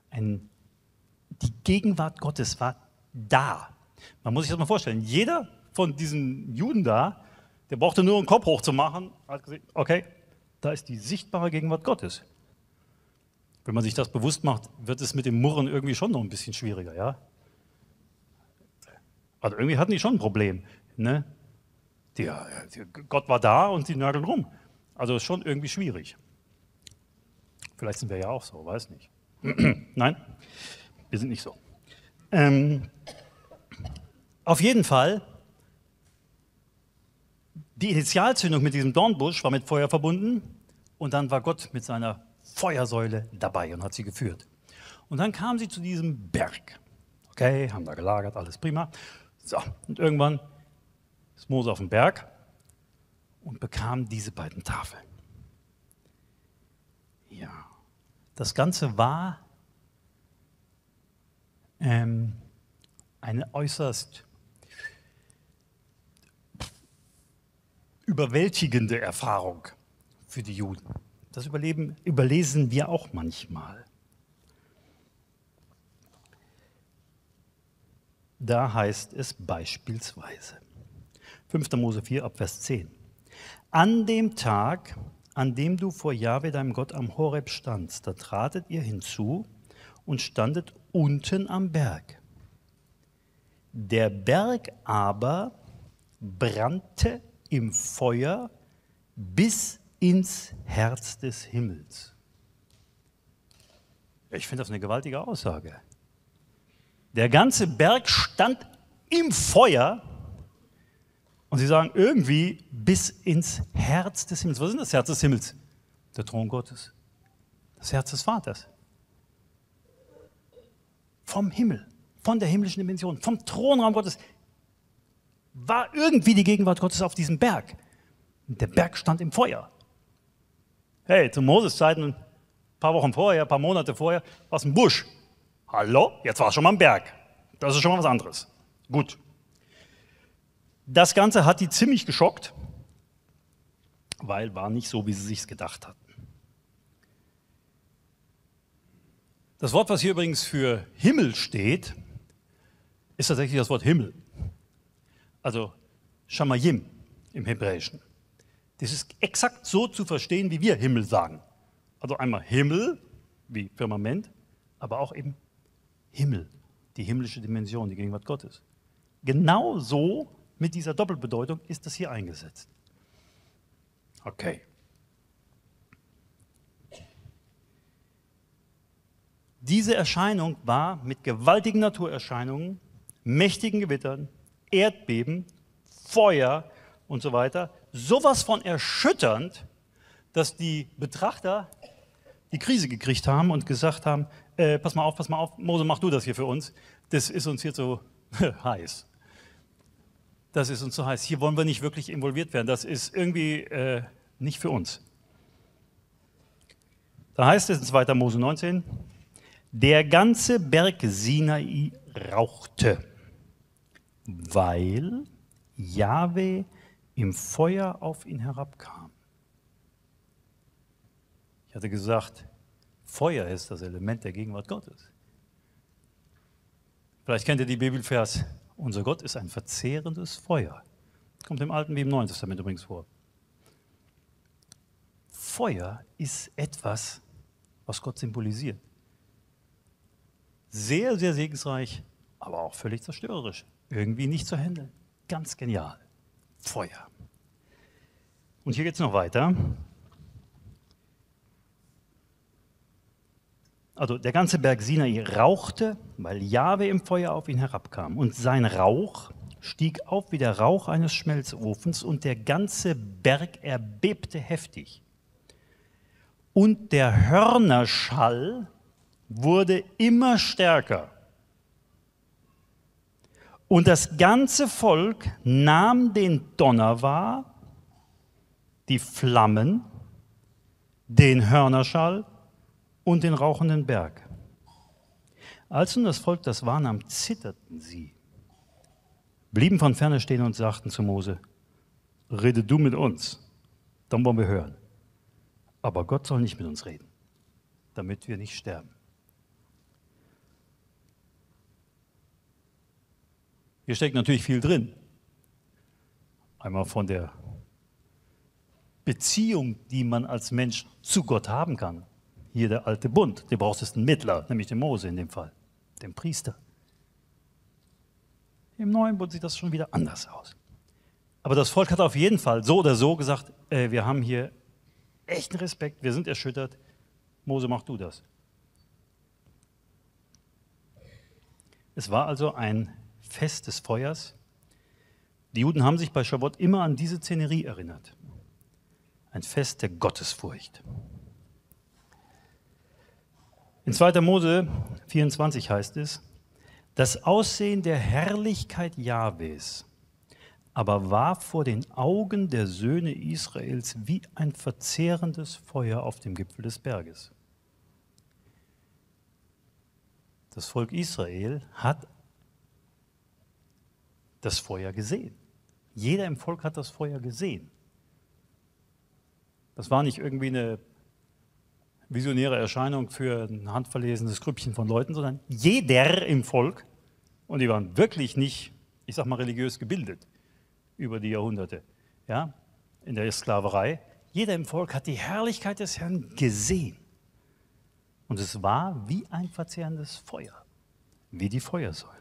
Ein, die Gegenwart Gottes war da. Man muss sich das mal vorstellen. Jeder von diesen Juden da, der brauchte nur einen Kopf hochzumachen, hat gesehen, okay, da ist die sichtbare Gegenwart Gottes. Wenn man sich das bewusst macht, wird es mit dem Murren irgendwie schon noch ein bisschen schwieriger, ja? Also irgendwie hatten die schon ein Problem. Ne? Die, Gott war da und die nörgeln rum. Also ist schon irgendwie schwierig. Vielleicht sind wir ja auch so, weiß nicht. Nein, wir sind nicht so. Ähm, auf jeden Fall, die Initialzündung mit diesem Dornbusch war mit Feuer verbunden und dann war Gott mit seiner Feuersäule dabei und hat sie geführt. Und dann kamen sie zu diesem Berg. Okay, haben da gelagert, alles prima. So, und irgendwann ist Mose auf dem Berg und bekam diese beiden Tafeln. Ja, das Ganze war ähm, eine äußerst überwältigende Erfahrung für die Juden. Das überleben, überlesen wir auch manchmal. Da heißt es beispielsweise, 5. Mose 4 Abvers 10, an dem Tag, an dem du vor Jahwe, deinem Gott, am Horeb standst, da tratet ihr hinzu und standet unten am Berg. Der Berg aber brannte im Feuer bis ins Herz des Himmels. Ich finde das eine gewaltige Aussage. Der ganze Berg stand im Feuer Und sie sagen irgendwie bis ins Herz des Himmels. Was ist das Herz des Himmels? Der Thron Gottes. Das Herz des Vaters. Vom Himmel, von der himmlischen Dimension, vom Thronraum Gottes war irgendwie die Gegenwart Gottes auf diesem Berg. Und der Berg stand im Feuer. Hey, zu Moses Zeiten, ein paar Wochen vorher, ein paar Monate vorher, war es ein Busch. Hallo, jetzt war es schon mal ein Berg. Das ist schon mal was anderes. Gut. Das Ganze hat die ziemlich geschockt, weil war nicht so, wie sie sich gedacht hatten. Das Wort, was hier übrigens für Himmel steht, ist tatsächlich das Wort Himmel. Also Shamayim im Hebräischen. Das ist exakt so zu verstehen, wie wir Himmel sagen. Also einmal Himmel, wie Firmament, aber auch eben Himmel, die himmlische Dimension, die Gegenwart Gottes. Genau so mit dieser Doppelbedeutung ist das hier eingesetzt. Okay. Diese Erscheinung war mit gewaltigen Naturerscheinungen, mächtigen Gewittern, Erdbeben, Feuer und so weiter sowas von erschütternd, dass die Betrachter die Krise gekriegt haben und gesagt haben, äh, pass mal auf, pass mal auf, Mose, mach du das hier für uns. Das ist uns hier so heiß. Das ist uns so heiß. Hier wollen wir nicht wirklich involviert werden. Das ist irgendwie äh, nicht für uns. Da heißt es in 2. Mose 19, der ganze Berg Sinai rauchte, weil Jahwe im Feuer auf ihn herabkam. Ich hatte gesagt, Feuer ist das Element der Gegenwart Gottes. Vielleicht kennt ihr die Bibelvers, unser Gott ist ein verzehrendes Feuer. Kommt im Alten wie im Neuen Testament übrigens vor. Feuer ist etwas, was Gott symbolisiert. Sehr, sehr segensreich, aber auch völlig zerstörerisch. Irgendwie nicht zu handeln. Ganz genial. Feuer. Und hier geht es noch weiter. Also der ganze Berg Sinai rauchte, weil Jahwe im Feuer auf ihn herabkam. Und sein Rauch stieg auf wie der Rauch eines Schmelzofens und der ganze Berg erbebte heftig. Und der Hörnerschall wurde immer stärker. Und das ganze Volk nahm den Donner wahr, die Flammen, den Hörnerschall und den rauchenden Berg. Als nun das Volk das wahrnahm, zitterten sie, blieben von ferne stehen und sagten zu Mose, rede du mit uns, dann wollen wir hören. Aber Gott soll nicht mit uns reden, damit wir nicht sterben. Hier steckt natürlich viel drin. Einmal von der Beziehung, die man als Mensch zu Gott haben kann. Hier der alte Bund, du brauchst es einen Mittler, nämlich den Mose in dem Fall, den Priester. Im neuen Bund sieht das schon wieder anders aus. Aber das Volk hat auf jeden Fall so oder so gesagt, äh, wir haben hier echten Respekt, wir sind erschüttert. Mose, mach du das. Es war also ein Fest des Feuers. Die Juden haben sich bei Shavuot immer an diese Szenerie erinnert. Ein Fest der Gottesfurcht. In 2. Mose 24 heißt es, das Aussehen der Herrlichkeit Jahwes aber war vor den Augen der Söhne Israels wie ein verzehrendes Feuer auf dem Gipfel des Berges. Das Volk Israel hat das Feuer gesehen. Jeder im Volk hat das Feuer gesehen. Das war nicht irgendwie eine visionäre Erscheinung für ein handverlesenes Grüppchen von Leuten, sondern jeder im Volk, und die waren wirklich nicht, ich sag mal, religiös gebildet über die Jahrhunderte, ja, in der Sklaverei. Jeder im Volk hat die Herrlichkeit des Herrn gesehen. Und es war wie ein verzehrendes Feuer, wie die Feuersäule.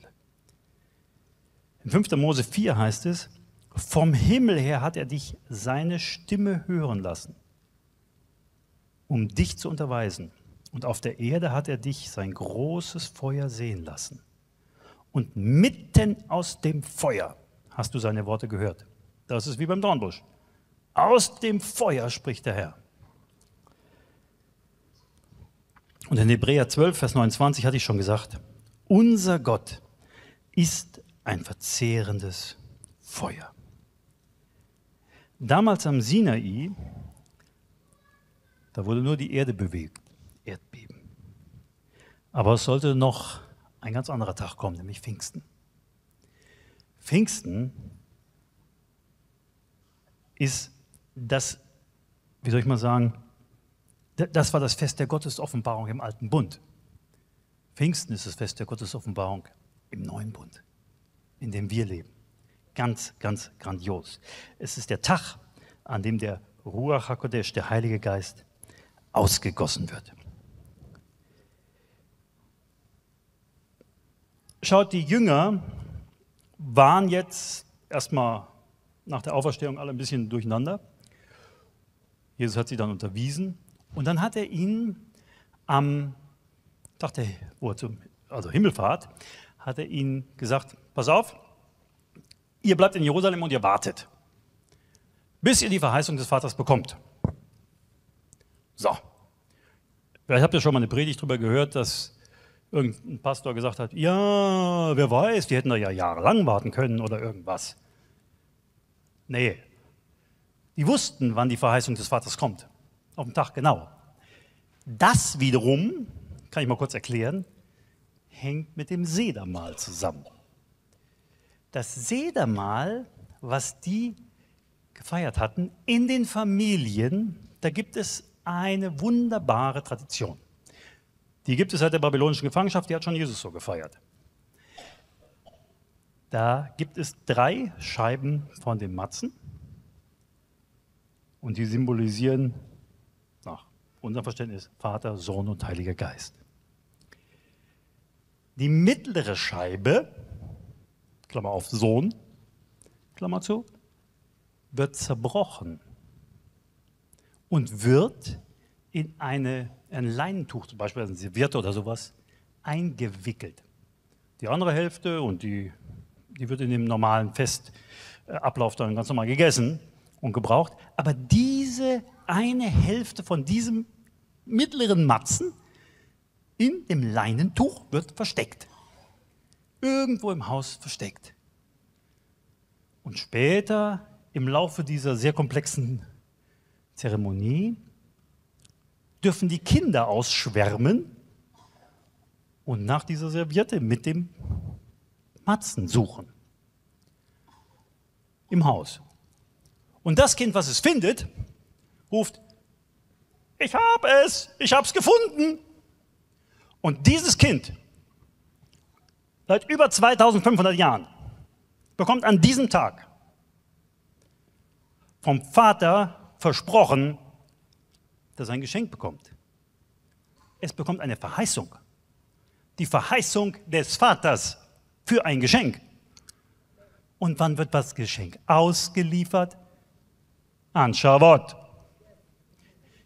In 5. Mose 4 heißt es, vom Himmel her hat er dich seine Stimme hören lassen, um dich zu unterweisen. Und auf der Erde hat er dich sein großes Feuer sehen lassen. Und mitten aus dem Feuer hast du seine Worte gehört. Das ist wie beim Dornbusch. Aus dem Feuer spricht der Herr. Und in Hebräer 12, Vers 29 hatte ich schon gesagt, unser Gott ist ein verzehrendes Feuer. Damals am Sinai, da wurde nur die Erde bewegt, Erdbeben. Aber es sollte noch ein ganz anderer Tag kommen, nämlich Pfingsten. Pfingsten ist das, wie soll ich mal sagen, das war das Fest der Gottesoffenbarung im Alten Bund. Pfingsten ist das Fest der Gottesoffenbarung im Neuen Bund, in dem wir leben. Ganz, ganz grandios. Es ist der Tag, an dem der Ruach HaKodesh, der Heilige Geist, ausgegossen wird. Schaut, die Jünger waren jetzt erstmal nach der Auferstehung alle ein bisschen durcheinander. Jesus hat sie dann unterwiesen und dann hat er ihnen am Tag der also Himmelfahrt, hat er ihnen gesagt, pass auf, ihr bleibt in Jerusalem und ihr wartet, bis ihr die Verheißung des Vaters bekommt. So. Vielleicht habt ihr schon mal eine Predigt darüber gehört, dass irgendein Pastor gesagt hat, ja, wer weiß, die hätten da ja jahrelang warten können oder irgendwas. Nee, die wussten, wann die Verheißung des Vaters kommt. Auf den Tag genau. Das wiederum, kann ich mal kurz erklären, hängt mit dem Sedermahl zusammen. Das Sedermahl, was die gefeiert hatten, in den Familien, da gibt es eine wunderbare Tradition. Die gibt es seit der babylonischen Gefangenschaft, die hat schon Jesus so gefeiert. Da gibt es drei Scheiben von den Matzen und die symbolisieren nach unserem Verständnis Vater, Sohn und Heiliger Geist. Die mittlere Scheibe, Klammer auf Sohn, Klammer zu, wird zerbrochen und wird in eine, ein Leinentuch, zum Beispiel ein Serviette oder sowas, eingewickelt. Die andere Hälfte, und die, die wird in dem normalen Festablauf dann ganz normal gegessen und gebraucht, aber diese eine Hälfte von diesem mittleren Matzen in dem Leinentuch wird versteckt. Irgendwo im Haus versteckt. Und später, im Laufe dieser sehr komplexen Zeremonie, dürfen die Kinder ausschwärmen und nach dieser Serviette mit dem Matzen suchen. Im Haus. Und das Kind, was es findet, ruft, ich habe es, ich habe es gefunden. Und dieses Kind, seit über 2500 Jahren, bekommt an diesem Tag vom Vater versprochen, dass er ein Geschenk bekommt. Es bekommt eine Verheißung. Die Verheißung des Vaters für ein Geschenk. Und wann wird das Geschenk ausgeliefert? An Shavuot.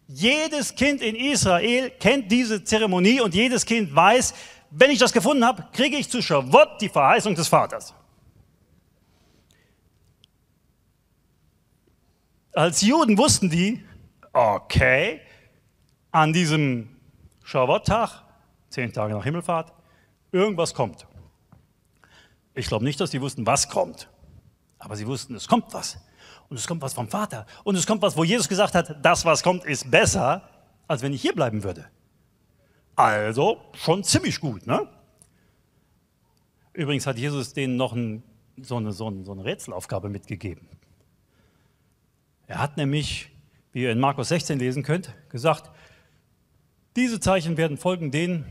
Jedes Kind in Israel kennt diese Zeremonie und jedes Kind weiß, wenn ich das gefunden habe, kriege ich zu Shavuot die Verheißung des Vaters. Als Juden wussten die, okay, an diesem Shavuot-Tag, zehn Tage nach Himmelfahrt, irgendwas kommt. Ich glaube nicht, dass die wussten, was kommt, aber sie wussten, es kommt was. Und es kommt was vom Vater. Und es kommt was, wo Jesus gesagt hat, das, was kommt, ist besser, als wenn ich hier bleiben würde. Also schon ziemlich gut, ne? Übrigens hat Jesus denen noch ein, so, eine, so, eine, so eine Rätselaufgabe mitgegeben. Er hat nämlich wie ihr in Markus 16 lesen könnt, gesagt, diese Zeichen werden folgen denen,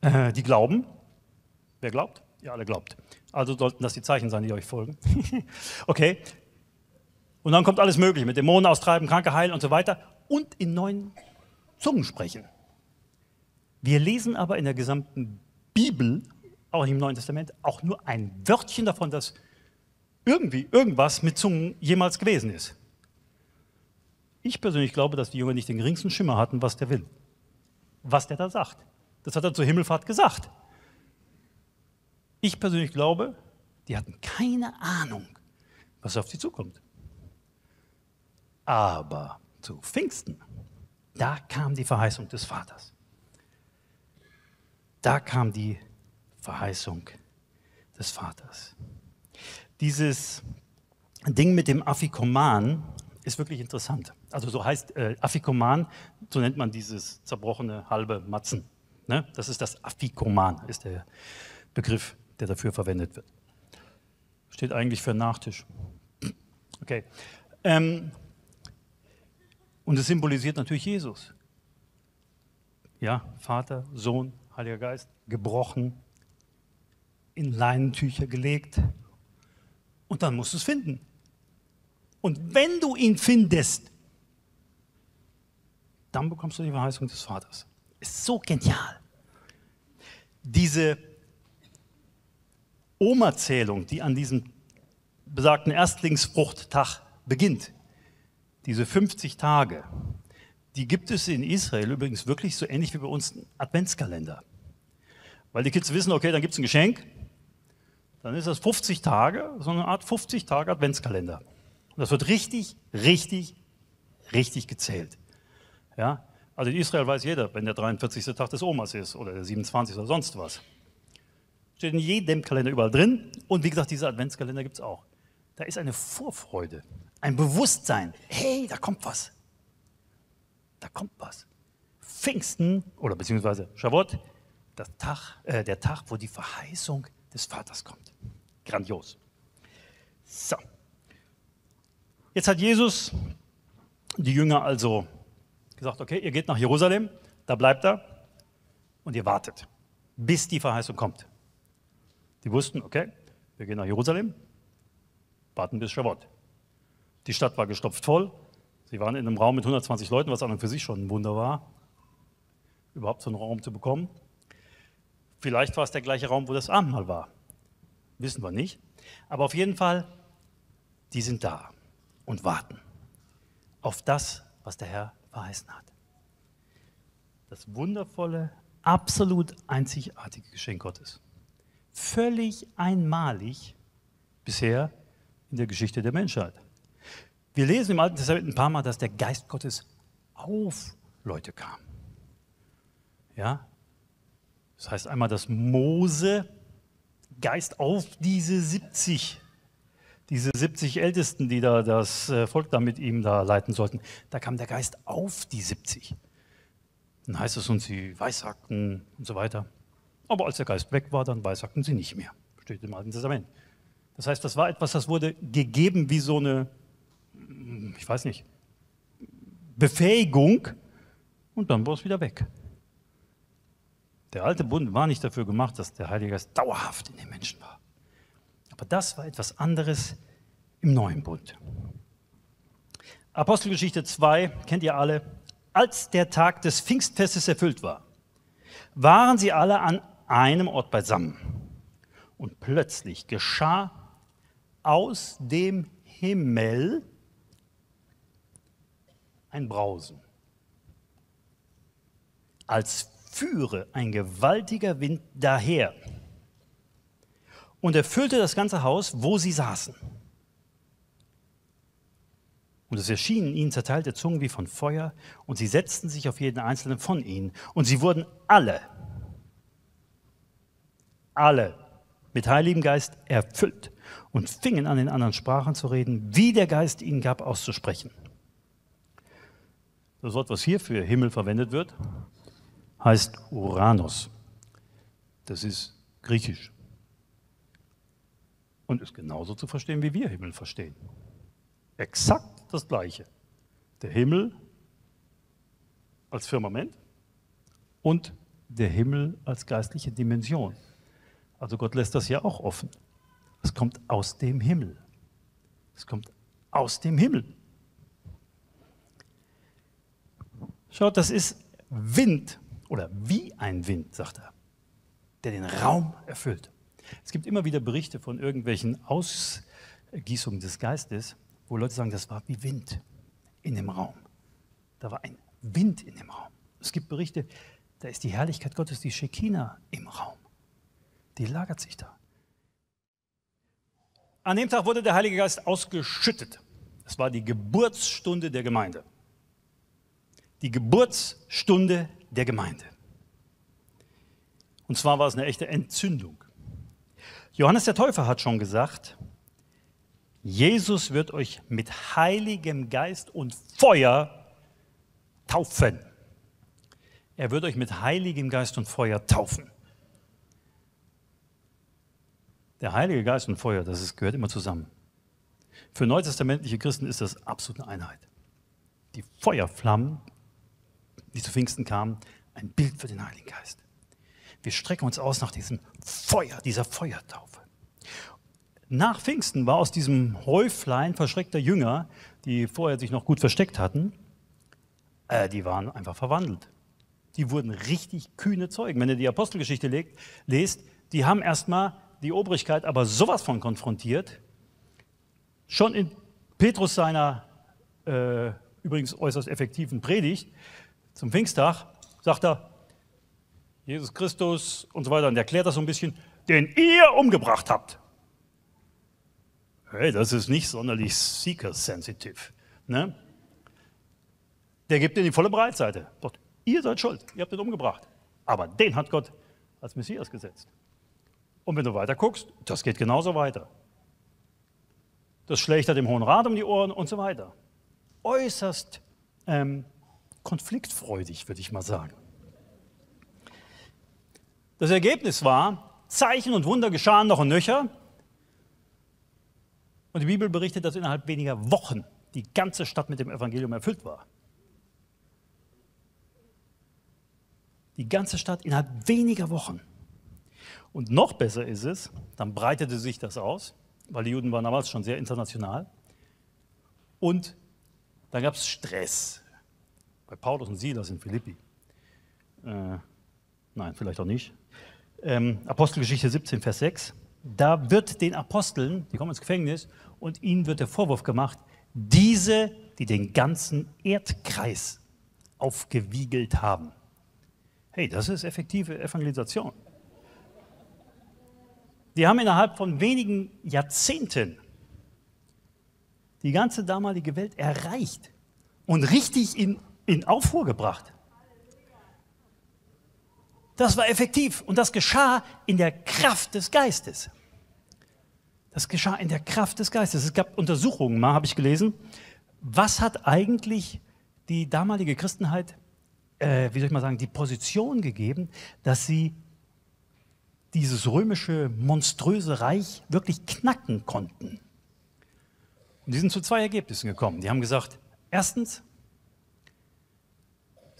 äh, die glauben. Wer glaubt? Ihr alle glaubt. Also sollten das die Zeichen sein, die euch folgen. okay. Und dann kommt alles Mögliche mit Dämonen austreiben, Kranke heilen und so weiter und in neuen Zungen sprechen. Wir lesen aber in der gesamten Bibel, auch im Neuen Testament, auch nur ein Wörtchen davon, dass irgendwie irgendwas mit Zungen jemals gewesen ist. Ich persönlich glaube, dass die Jünger nicht den geringsten Schimmer hatten, was der will. Was der da sagt. Das hat er zur Himmelfahrt gesagt. Ich persönlich glaube, die hatten keine Ahnung, was auf sie zukommt. Aber zu Pfingsten, da kam die Verheißung des Vaters. Da kam die Verheißung des Vaters. Dieses Ding mit dem Affikoman ist wirklich interessant. Also so heißt äh, Affikoman, so nennt man dieses zerbrochene halbe Matzen. Ne? Das ist das Affikoman, ist der Begriff, der dafür verwendet wird. Steht eigentlich für Nachtisch. Okay. Ähm, und es symbolisiert natürlich Jesus. Ja, Vater, Sohn, Heiliger Geist, gebrochen, in Leinentücher gelegt und dann musst du es finden. Und wenn du ihn findest, dann bekommst du die Verheißung des Vaters. Ist so genial. Diese Oma-Zählung, die an diesem besagten Erstlingsfruchttag beginnt, diese 50 Tage, die gibt es in Israel übrigens wirklich so ähnlich wie bei uns ein Adventskalender. Weil die Kids wissen, okay, dann gibt es ein Geschenk, dann ist das 50 Tage, so eine Art 50 Tage Adventskalender. Und das wird richtig, richtig, richtig gezählt. Ja? Also in Israel weiß jeder, wenn der 43. Tag des Omas ist oder der 27. oder sonst was. Steht in jedem Kalender überall drin. Und wie gesagt, dieser Adventskalender gibt es auch. Da ist eine Vorfreude, ein Bewusstsein. Hey, da kommt was. Da kommt was. Pfingsten oder beziehungsweise Shavuot, Tag, äh, der Tag, wo die Verheißung des Vaters kommt. Grandios. So. Jetzt hat Jesus die Jünger also gesagt, okay, ihr geht nach Jerusalem, da bleibt er und ihr wartet, bis die Verheißung kommt. Die wussten, okay, wir gehen nach Jerusalem, warten bis Shavuot. Die Stadt war gestopft voll. Sie waren in einem Raum mit 120 Leuten, was an und für sich schon ein Wunder war, überhaupt so einen Raum zu bekommen. Vielleicht war es der gleiche Raum, wo das Abendmahl war. Wissen wir nicht. Aber auf jeden Fall, die sind da und warten auf das, was der Herr verheißen hat. Das wundervolle, absolut einzigartige Geschenk Gottes. Völlig einmalig bisher in der Geschichte der Menschheit. Wir lesen im Alten Testament ein paar Mal, dass der Geist Gottes auf Leute kam. Ja? Das heißt einmal, dass Mose Geist auf diese 70 diese 70 Ältesten, die da das äh, Volk da mit ihm da leiten sollten, da kam der Geist auf die 70. Dann heißt es, und sie weissagten und so weiter. Aber als der Geist weg war, dann weissagten sie nicht mehr. Steht im Alten Testament. Das heißt, das war etwas, das wurde gegeben wie so eine, ich weiß nicht, Befähigung und dann war es wieder weg. Der alte Bund war nicht dafür gemacht, dass der Heilige Geist dauerhaft in den Menschen war. Aber das war etwas anderes im neuen Bund. Apostelgeschichte 2 kennt ihr alle. Als der Tag des Pfingstfestes erfüllt war, waren sie alle an einem Ort beisammen. Und plötzlich geschah aus dem Himmel ein Brausen, als führe ein gewaltiger Wind daher und erfüllte das ganze Haus, wo sie saßen. Und es erschienen ihnen zerteilte Zungen wie von Feuer, und sie setzten sich auf jeden einzelnen von ihnen. Und sie wurden alle, alle mit Heiligem Geist erfüllt und fingen an, in anderen Sprachen zu reden, wie der Geist ihnen gab, auszusprechen. Das Wort, was hier für Himmel verwendet wird, heißt Uranus. Das ist griechisch und ist genauso zu verstehen, wie wir Himmel verstehen. Exakt das Gleiche. Der Himmel als Firmament und der Himmel als geistliche Dimension. Also Gott lässt das ja auch offen. Es kommt aus dem Himmel. Es kommt aus dem Himmel. Schaut, das ist Wind oder wie ein Wind, sagt er, der den Raum erfüllt. Es gibt immer wieder Berichte von irgendwelchen Ausgießungen des Geistes, wo Leute sagen, das war wie Wind in dem Raum. Da war ein Wind in dem Raum. Es gibt Berichte, da ist die Herrlichkeit Gottes, die Shekinah im Raum. Die lagert sich da. An dem Tag wurde der Heilige Geist ausgeschüttet. Es war die Geburtsstunde der Gemeinde. Die Geburtsstunde der Gemeinde. Und zwar war es eine echte Entzündung. Johannes der Täufer hat schon gesagt, Jesus wird euch mit heiligem Geist und Feuer taufen. Er wird euch mit heiligem Geist und Feuer taufen. Der Heilige Geist und Feuer, das ist, gehört immer zusammen. Für neutestamentliche Christen ist das absolut eine Einheit. Die Feuerflammen, die zu Pfingsten kamen, ein Bild für den Heiligen Geist. Wir strecken uns aus nach diesem Feuer, dieser Feuertaufe. Nach Pfingsten war aus diesem Häuflein verschreckter Jünger, die vorher sich noch gut versteckt hatten, äh, die waren einfach verwandelt. Die wurden richtig kühne Zeugen. Wenn ihr die Apostelgeschichte legt, lest, die haben erstmal die Obrigkeit aber sowas von konfrontiert. Schon in Petrus seiner äh, übrigens äußerst effektiven Predigt zum Pfingsttag sagt er, Jesus Christus und so weiter, und erklärt das so ein bisschen, den ihr umgebracht habt. Hey, das ist nicht sonderlich seeker-sensitive. Ne? Der gibt dir die volle Breitseite. Doch, ihr seid schuld, ihr habt ihn umgebracht. Aber den hat Gott als Messias gesetzt. Und wenn du weiter guckst, das geht genauso weiter. Das schlägt er dem Hohen Rat um die Ohren und so weiter. Äußerst ähm, konfliktfreudig, würde ich mal sagen. Das Ergebnis war, Zeichen und Wunder geschahen noch und nöcher. Und die Bibel berichtet, dass innerhalb weniger Wochen die ganze Stadt mit dem Evangelium erfüllt war. Die ganze Stadt innerhalb weniger Wochen. Und noch besser ist es, dann breitete sich das aus, weil die Juden waren damals schon sehr international. Und dann gab es Stress bei Paulus und Silas in Philippi. Äh, nein, vielleicht auch nicht ähm, Apostelgeschichte 17, Vers 6. Da wird den Aposteln, die kommen ins Gefängnis, und ihnen wird der Vorwurf gemacht, diese, die den ganzen Erdkreis aufgewiegelt haben. Hey, das ist effektive Evangelisation. Die haben innerhalb von wenigen Jahrzehnten die ganze damalige Welt erreicht und richtig in, in Aufruhr gebracht. Das war effektiv und das geschah in der Kraft des Geistes. Das geschah in der Kraft des Geistes. Es gab Untersuchungen, mal habe ich gelesen, was hat eigentlich die damalige Christenheit, äh, wie soll ich mal sagen, die Position gegeben, dass sie dieses römische monströse Reich wirklich knacken konnten. Und die sind zu zwei Ergebnissen gekommen. Die haben gesagt, erstens,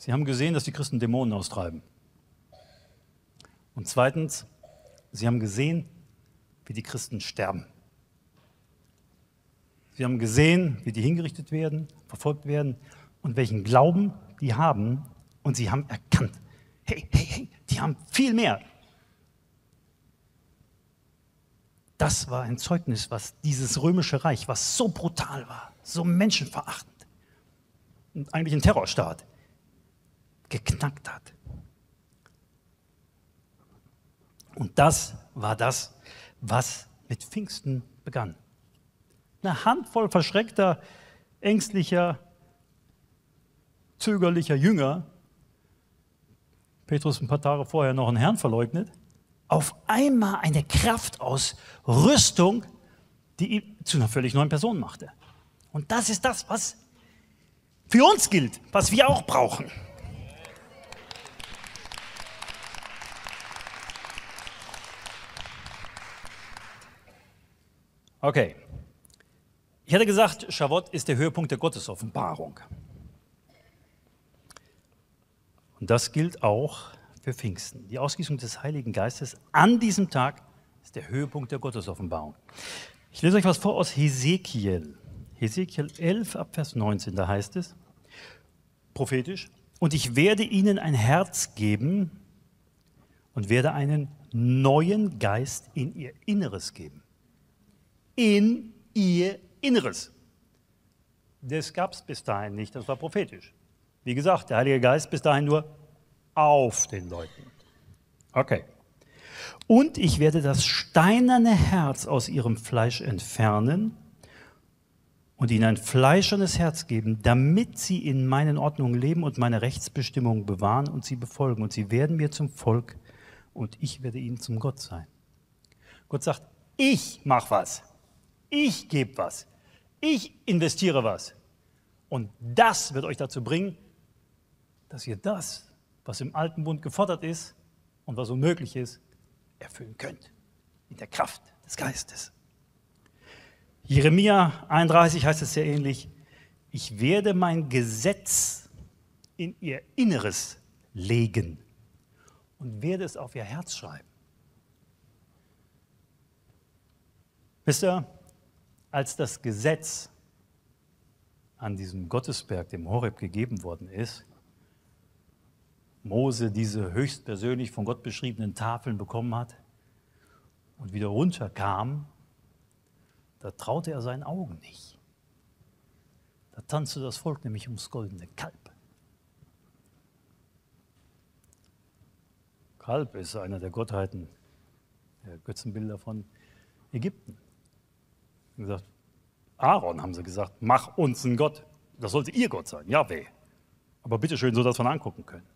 sie haben gesehen, dass die Christen Dämonen austreiben. Und zweitens, sie haben gesehen, wie die Christen sterben. Sie haben gesehen, wie die hingerichtet werden, verfolgt werden und welchen Glauben die haben. Und sie haben erkannt, hey, hey, hey, die haben viel mehr. Das war ein Zeugnis, was dieses römische Reich, was so brutal war, so menschenverachtend und eigentlich ein Terrorstaat, geknackt hat. Und das war das, was mit Pfingsten begann. Eine Handvoll verschreckter, ängstlicher, zögerlicher Jünger, Petrus ein paar Tage vorher noch einen Herrn verleugnet, auf einmal eine Kraft aus Rüstung, die ihn zu einer völlig neuen Person machte. Und das ist das, was für uns gilt, was wir auch brauchen. Okay. Ich hatte gesagt, Schavot ist der Höhepunkt der Gottesoffenbarung. Und das gilt auch für Pfingsten. Die Ausgießung des Heiligen Geistes an diesem Tag ist der Höhepunkt der Gottesoffenbarung. Ich lese euch was vor aus Hesekiel. Hesekiel 11 ab Vers 19, da heißt es, prophetisch, und ich werde ihnen ein Herz geben und werde einen neuen Geist in ihr Inneres geben in ihr Inneres. Das gab es bis dahin nicht, das war prophetisch. Wie gesagt, der Heilige Geist bis dahin nur auf den Leuten. Okay. Und ich werde das steinerne Herz aus ihrem Fleisch entfernen und ihnen ein fleischernes Herz geben, damit sie in meinen Ordnungen leben und meine Rechtsbestimmungen bewahren und sie befolgen. Und sie werden mir zum Volk und ich werde ihnen zum Gott sein. Gott sagt, ich mache was. Ich gebe was. Ich investiere was. Und das wird euch dazu bringen, dass ihr das, was im alten Bund gefordert ist und was unmöglich ist, erfüllen könnt. In der Kraft des Geistes. Jeremia 31 heißt es sehr ähnlich. Ich werde mein Gesetz in ihr Inneres legen und werde es auf ihr Herz schreiben. Wisst ihr, als das Gesetz an diesem Gottesberg, dem Horeb, gegeben worden ist, Mose diese höchstpersönlich von Gott beschriebenen Tafeln bekommen hat und wieder runterkam da traute er seinen Augen nicht. Da tanzte das Volk nämlich ums goldene Kalb. Kalb ist einer der Gottheiten, der Götzenbilder von Ägypten. Gesagt, Aaron haben sie gesagt, mach uns einen Gott. Das sollte ihr Gott sein, Jahweh. Aber bitteschön, so dass wir ihn angucken können.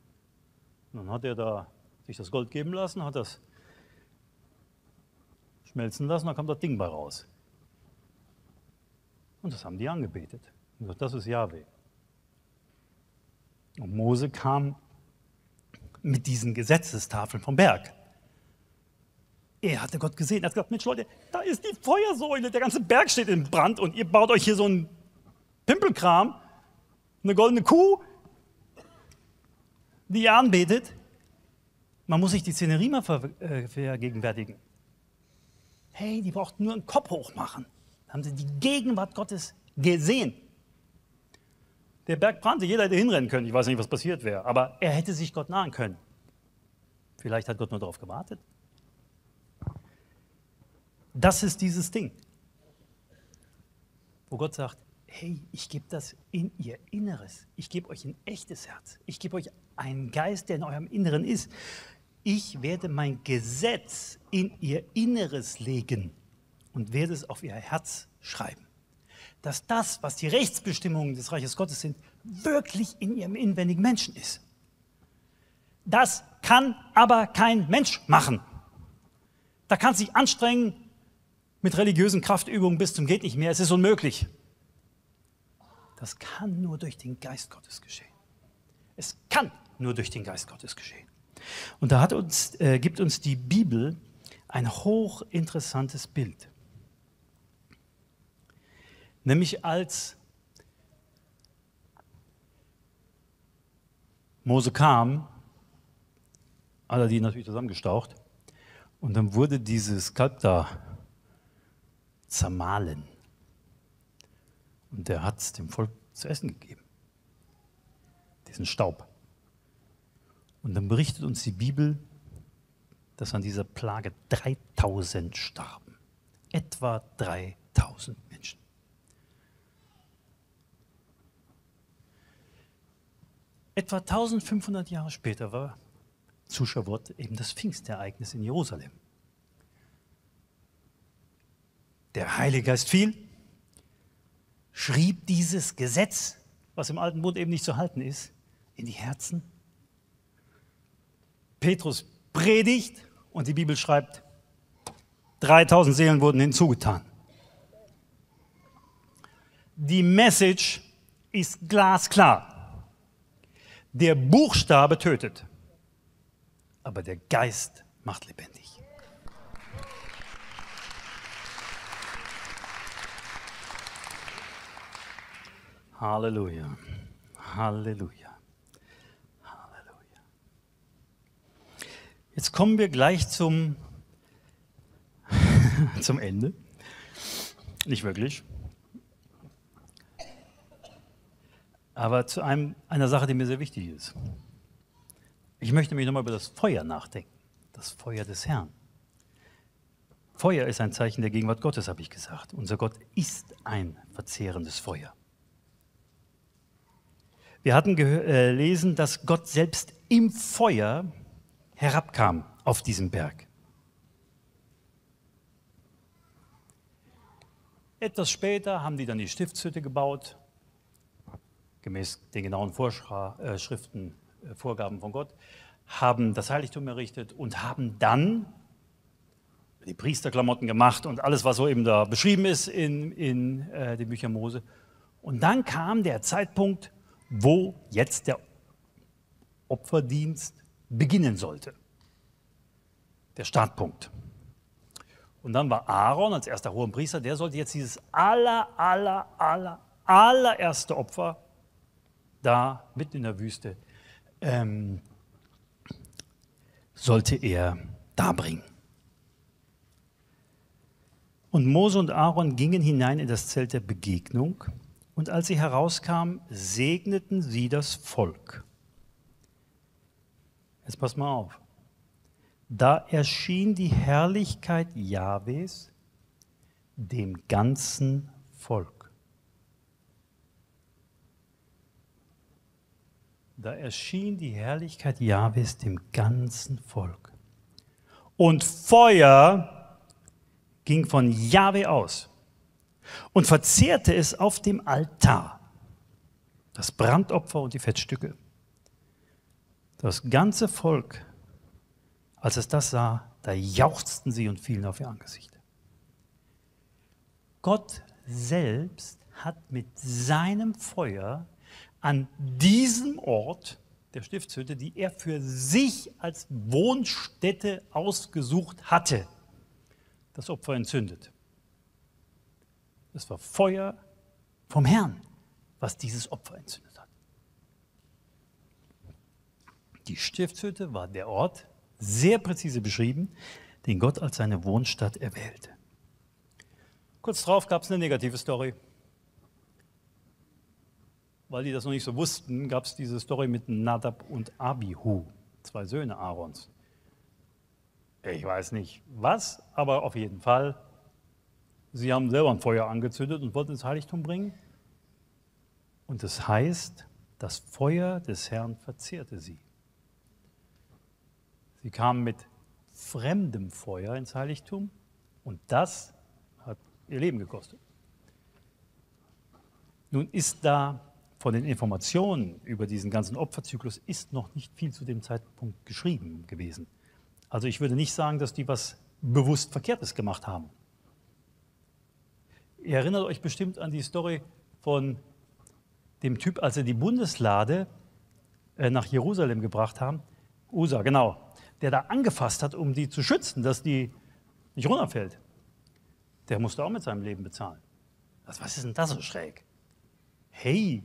Und dann hat er da sich das Gold geben lassen, hat das schmelzen lassen, dann kam das Ding bei raus. Und das haben die angebetet. Und gesagt, das ist Yahweh. Und Mose kam mit diesen Gesetzestafeln vom Berg. Er hatte Gott gesehen. Er hat gesagt, Mensch Leute, da ist die Feuersäule, der ganze Berg steht in Brand und ihr baut euch hier so einen Pimpelkram, eine goldene Kuh, die ihr anbetet. Man muss sich die Szenerie mal äh, vergegenwärtigen. Hey, die brauchten nur einen Kopf hoch machen haben sie die Gegenwart Gottes gesehen. Der Berg brannte, jeder hätte hinrennen können. Ich weiß nicht, was passiert wäre, aber er hätte sich Gott nahen können. Vielleicht hat Gott nur darauf gewartet. Das ist dieses Ding, wo Gott sagt, hey, ich gebe das in ihr Inneres. Ich gebe euch ein echtes Herz. Ich gebe euch einen Geist, der in eurem Inneren ist. Ich werde mein Gesetz in ihr Inneres legen und werde es auf ihr Herz schreiben. Dass das, was die Rechtsbestimmungen des Reiches Gottes sind, wirklich in ihrem inwendigen Menschen ist. Das kann aber kein Mensch machen. Da kann sich anstrengen mit religiösen Kraftübungen bis zum geht nicht mehr. Es ist unmöglich. Das kann nur durch den Geist Gottes geschehen. Es kann nur durch den Geist Gottes geschehen. Und da uns, äh, gibt uns die Bibel ein hochinteressantes Bild. Nämlich als Mose kam, alle die natürlich zusammengestaucht, und dann wurde dieses Kalb da zermahlen. Und der hat es dem Volk zu essen gegeben. Diesen Staub. Und dann berichtet uns die Bibel, dass an dieser Plage 3000 starben. Etwa 3000 Menschen. Etwa 1500 Jahre später war zu Shavuot eben das Pfingstereignis in Jerusalem. Der Heilige Geist fiel, schrieb dieses Gesetz, was im Alten Bund eben nicht zu halten ist, in die Herzen. Petrus predigt und die Bibel schreibt, 3000 Seelen wurden hinzugetan. Die Message ist glasklar. Der Buchstabe tötet, aber der Geist macht lebendig. Halleluja. Halleluja. Halleluja. Jetzt kommen wir gleich zum, zum Ende. Nicht wirklich. Aber zu einem, einer Sache, die mir sehr wichtig ist. Ich möchte mich nochmal über das Feuer nachdenken. Das Feuer des Herrn. Feuer ist ein Zeichen der Gegenwart Gottes, habe ich gesagt. Unser Gott ist ein verzehrendes Feuer. Wir hatten gelesen, äh, dass Gott selbst im Feuer herabkam auf diesen Berg. Etwas später haben die dann die Stiftshütte gebaut, gemäß den genauen Vorschriften, äh, Vorgaben von Gott, haben das Heiligtum errichtet und haben dann die Priesterklamotten gemacht und alles, was so eben da beschrieben ist in, in äh, den Büchern Mose. Und dann kam der Zeitpunkt, wo jetzt der Opferdienst beginnen sollte. Der Startpunkt. Und dann war Aaron als erster Hohenpriester, der sollte jetzt dieses aller, aller, aller, allererste Opfer da mitten in der Wüste, ähm, sollte er darbringen. Und Mose und Aaron gingen hinein in das Zelt der Begegnung, und als sie herauskamen, segneten sie das Volk. Jetzt pass mal auf. Da erschien die Herrlichkeit Jahwes dem ganzen Volk. Da erschien die Herrlichkeit Jahwes dem ganzen Volk. Und Feuer ging von Jahwe aus und verzehrte es auf dem Altar, das Brandopfer und die Fettstücke. Das ganze Volk als es das sah, da jauchzten sie und fielen auf ihr Angesicht. Gott selbst hat mit seinem Feuer an diesem Ort der Stiftshütte, die er für sich als Wohnstätte ausgesucht hatte, das Opfer entzündet. Es war Feuer vom Herrn, was dieses Opfer entzündet hat. Die Stiftshütte war der Ort, sehr präzise beschrieben, den Gott als seine Wohnstadt erwählte. Kurz darauf gab es eine negative Story. Weil die das noch nicht so wussten, gab es diese Story mit Nadab und Abihu, zwei Söhne Aarons. Ich weiß nicht was, aber auf jeden Fall, sie haben selber ein Feuer angezündet und wollten ins Heiligtum bringen. Und das heißt, das Feuer des Herrn verzehrte sie. Sie kamen mit fremdem Feuer ins Heiligtum und das hat ihr Leben gekostet. Nun ist da von den Informationen über diesen ganzen Opferzyklus ist noch nicht viel zu dem Zeitpunkt geschrieben gewesen. Also ich würde nicht sagen, dass die was bewusst Verkehrtes gemacht haben. Ihr erinnert euch bestimmt an die Story von dem Typ, als er die Bundeslade äh, nach Jerusalem gebracht haben. Usa, genau der da angefasst hat, um die zu schützen, dass die nicht runterfällt, der musste auch mit seinem Leben bezahlen. Was, was ist denn das so schräg? Hey,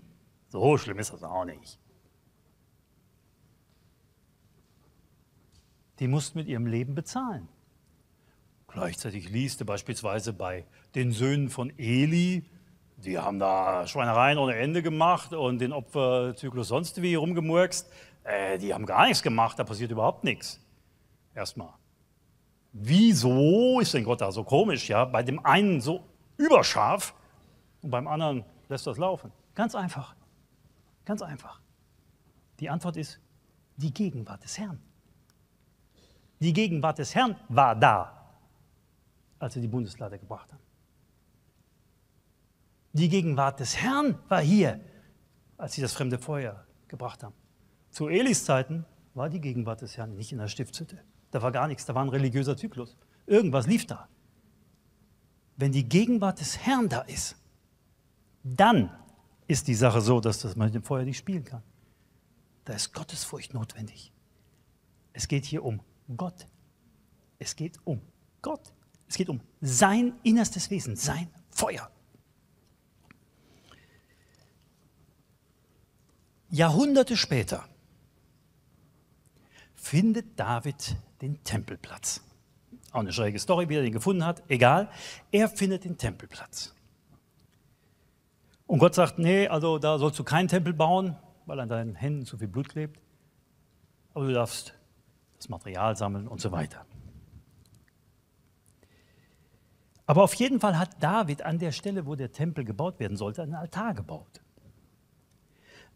so schlimm ist das auch nicht. Die mussten mit ihrem Leben bezahlen. Gleichzeitig liest er beispielsweise bei den Söhnen von Eli, die haben da Schweinereien ohne Ende gemacht und den Opferzyklus sonst wie rumgemurkst. Äh, die haben gar nichts gemacht, da passiert überhaupt nichts. Erstmal. Wieso ist denn Gott da so komisch? Ja, bei dem einen so überscharf und beim anderen lässt das laufen. Ganz einfach. Ganz einfach. Die Antwort ist die Gegenwart des Herrn. Die Gegenwart des Herrn war da, als sie die Bundeslade gebracht haben. Die Gegenwart des Herrn war hier, als sie das fremde Feuer gebracht haben. Zu Elis Zeiten war die Gegenwart des Herrn nicht in der Stiftshütte. Da war gar nichts, da war ein religiöser Zyklus. Irgendwas lief da. Wenn die Gegenwart des Herrn da ist, dann ist die Sache so, dass das man mit dem Feuer nicht spielen kann. Da ist Gottesfurcht notwendig. Es geht hier um Gott. Es geht um Gott. Es geht um sein innerstes Wesen, sein Feuer. Jahrhunderte später findet David den Tempelplatz. Auch eine schräge Story, wie er den gefunden hat, egal. Er findet den Tempelplatz. Und Gott sagt, nee, also da sollst du keinen Tempel bauen, weil an deinen Händen zu viel Blut klebt. Aber du darfst das Material sammeln und so weiter. Aber auf jeden Fall hat David an der Stelle, wo der Tempel gebaut werden sollte, einen Altar gebaut.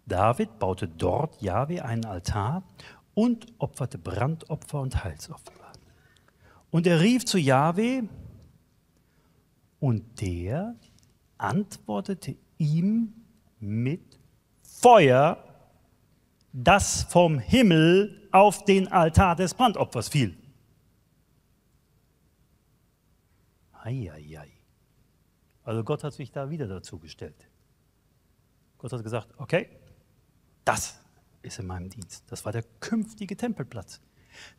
David baute dort Jahwe einen Altar und opferte Brandopfer und Heilsopfer. Und er rief zu Jahwe Und der antwortete ihm mit Feuer, das vom Himmel auf den Altar des Brandopfers fiel. Eieiei. Also Gott hat sich da wieder dazu gestellt. Gott hat gesagt, okay, das ist in meinem Dienst. Das war der künftige Tempelplatz.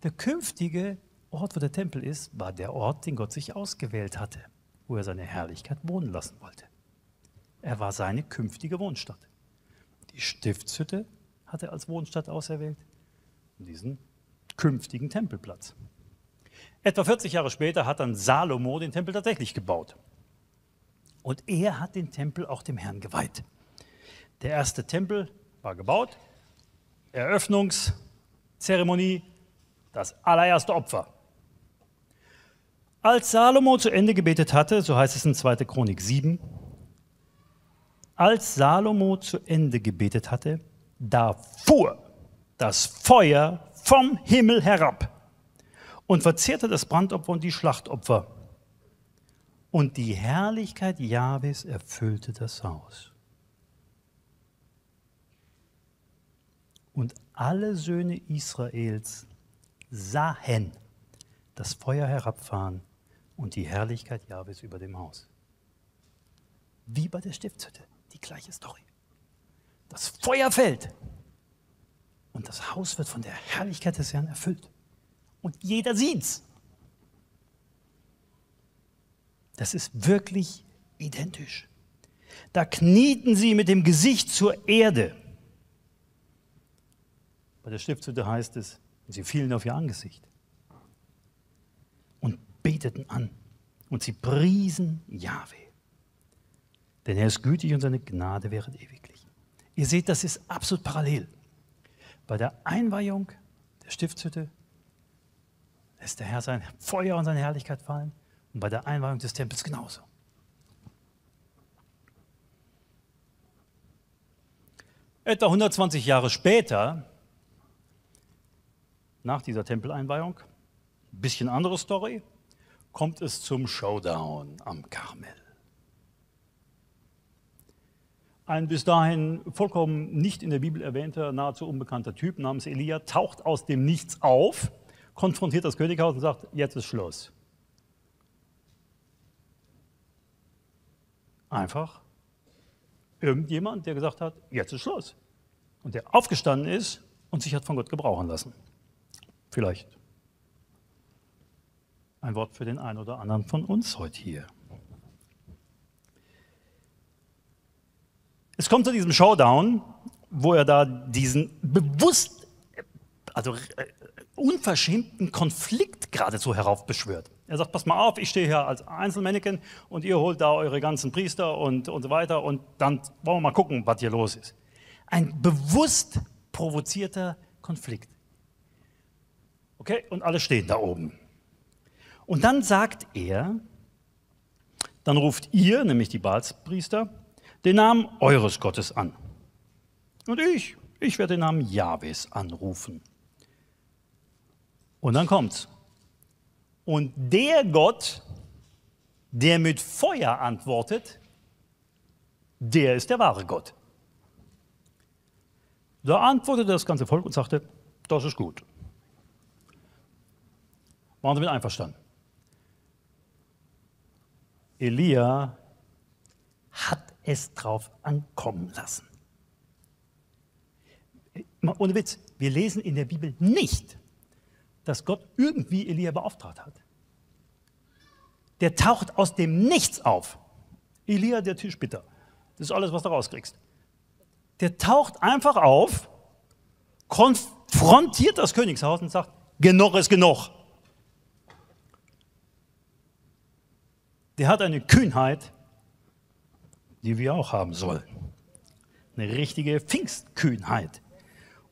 Der künftige Ort, wo der Tempel ist, war der Ort, den Gott sich ausgewählt hatte, wo er seine Herrlichkeit wohnen lassen wollte. Er war seine künftige Wohnstadt. Die Stiftshütte hat er als Wohnstadt auserwählt diesen künftigen Tempelplatz. Etwa 40 Jahre später hat dann Salomo den Tempel tatsächlich gebaut. Und er hat den Tempel auch dem Herrn geweiht. Der erste Tempel war gebaut, Eröffnungszeremonie, das allererste Opfer. Als Salomo zu Ende gebetet hatte, so heißt es in 2. Chronik 7, als Salomo zu Ende gebetet hatte, da fuhr das Feuer vom Himmel herab und verzehrte das Brandopfer und die Schlachtopfer. Und die Herrlichkeit Jahwes erfüllte das Haus. Und alle Söhne Israels sahen das Feuer herabfahren und die Herrlichkeit Jahwes über dem Haus. Wie bei der Stiftshütte, die gleiche Story. Das Feuer fällt und das Haus wird von der Herrlichkeit des Herrn erfüllt. Und jeder sieht's. Das ist wirklich identisch. Da knieten sie mit dem Gesicht zur Erde. Bei der Stiftshütte heißt es, sie fielen auf ihr Angesicht und beteten an. Und sie priesen Jahwe. Denn er ist gütig und seine Gnade währet ewiglich. Ihr seht, das ist absolut parallel. Bei der Einweihung der Stiftshütte lässt der Herr sein Feuer und seine Herrlichkeit fallen und bei der Einweihung des Tempels genauso. Etwa 120 Jahre später nach dieser Tempeleinweihung, ein bisschen andere Story, kommt es zum Showdown am Karmel. Ein bis dahin vollkommen nicht in der Bibel erwähnter, nahezu unbekannter Typ namens Elia taucht aus dem Nichts auf, konfrontiert das Könighaus und sagt, jetzt ist Schluss. Einfach irgendjemand, der gesagt hat, jetzt ist Schluss. Und der aufgestanden ist und sich hat von Gott gebrauchen lassen. Vielleicht ein Wort für den einen oder anderen von uns heute hier. Es kommt zu diesem Showdown, wo er da diesen bewusst, also äh, unverschämten Konflikt geradezu heraufbeschwört. Er sagt, pass mal auf, ich stehe hier als Einzelmännchen und ihr holt da eure ganzen Priester und, und so weiter und dann wollen wir mal gucken, was hier los ist. Ein bewusst provozierter Konflikt. Okay, und alle stehen da oben. Und dann sagt er, dann ruft ihr, nämlich die Balspriester, den Namen eures Gottes an. Und ich, ich werde den Namen Jahwes anrufen. Und dann kommt's. Und der Gott, der mit Feuer antwortet, der ist der wahre Gott. Da antwortete das ganze Volk und sagte, das ist gut. Waren Sie mit einverstanden? Elia hat es drauf ankommen lassen. Ohne Witz, wir lesen in der Bibel nicht, dass Gott irgendwie Elia beauftragt hat. Der taucht aus dem Nichts auf. Elia, der Tischbitter. Das ist alles, was du rauskriegst. Der taucht einfach auf, konfrontiert das Königshaus und sagt, genug ist genug. Der hat eine Kühnheit, die wir auch haben sollen. Eine richtige Pfingstkühnheit.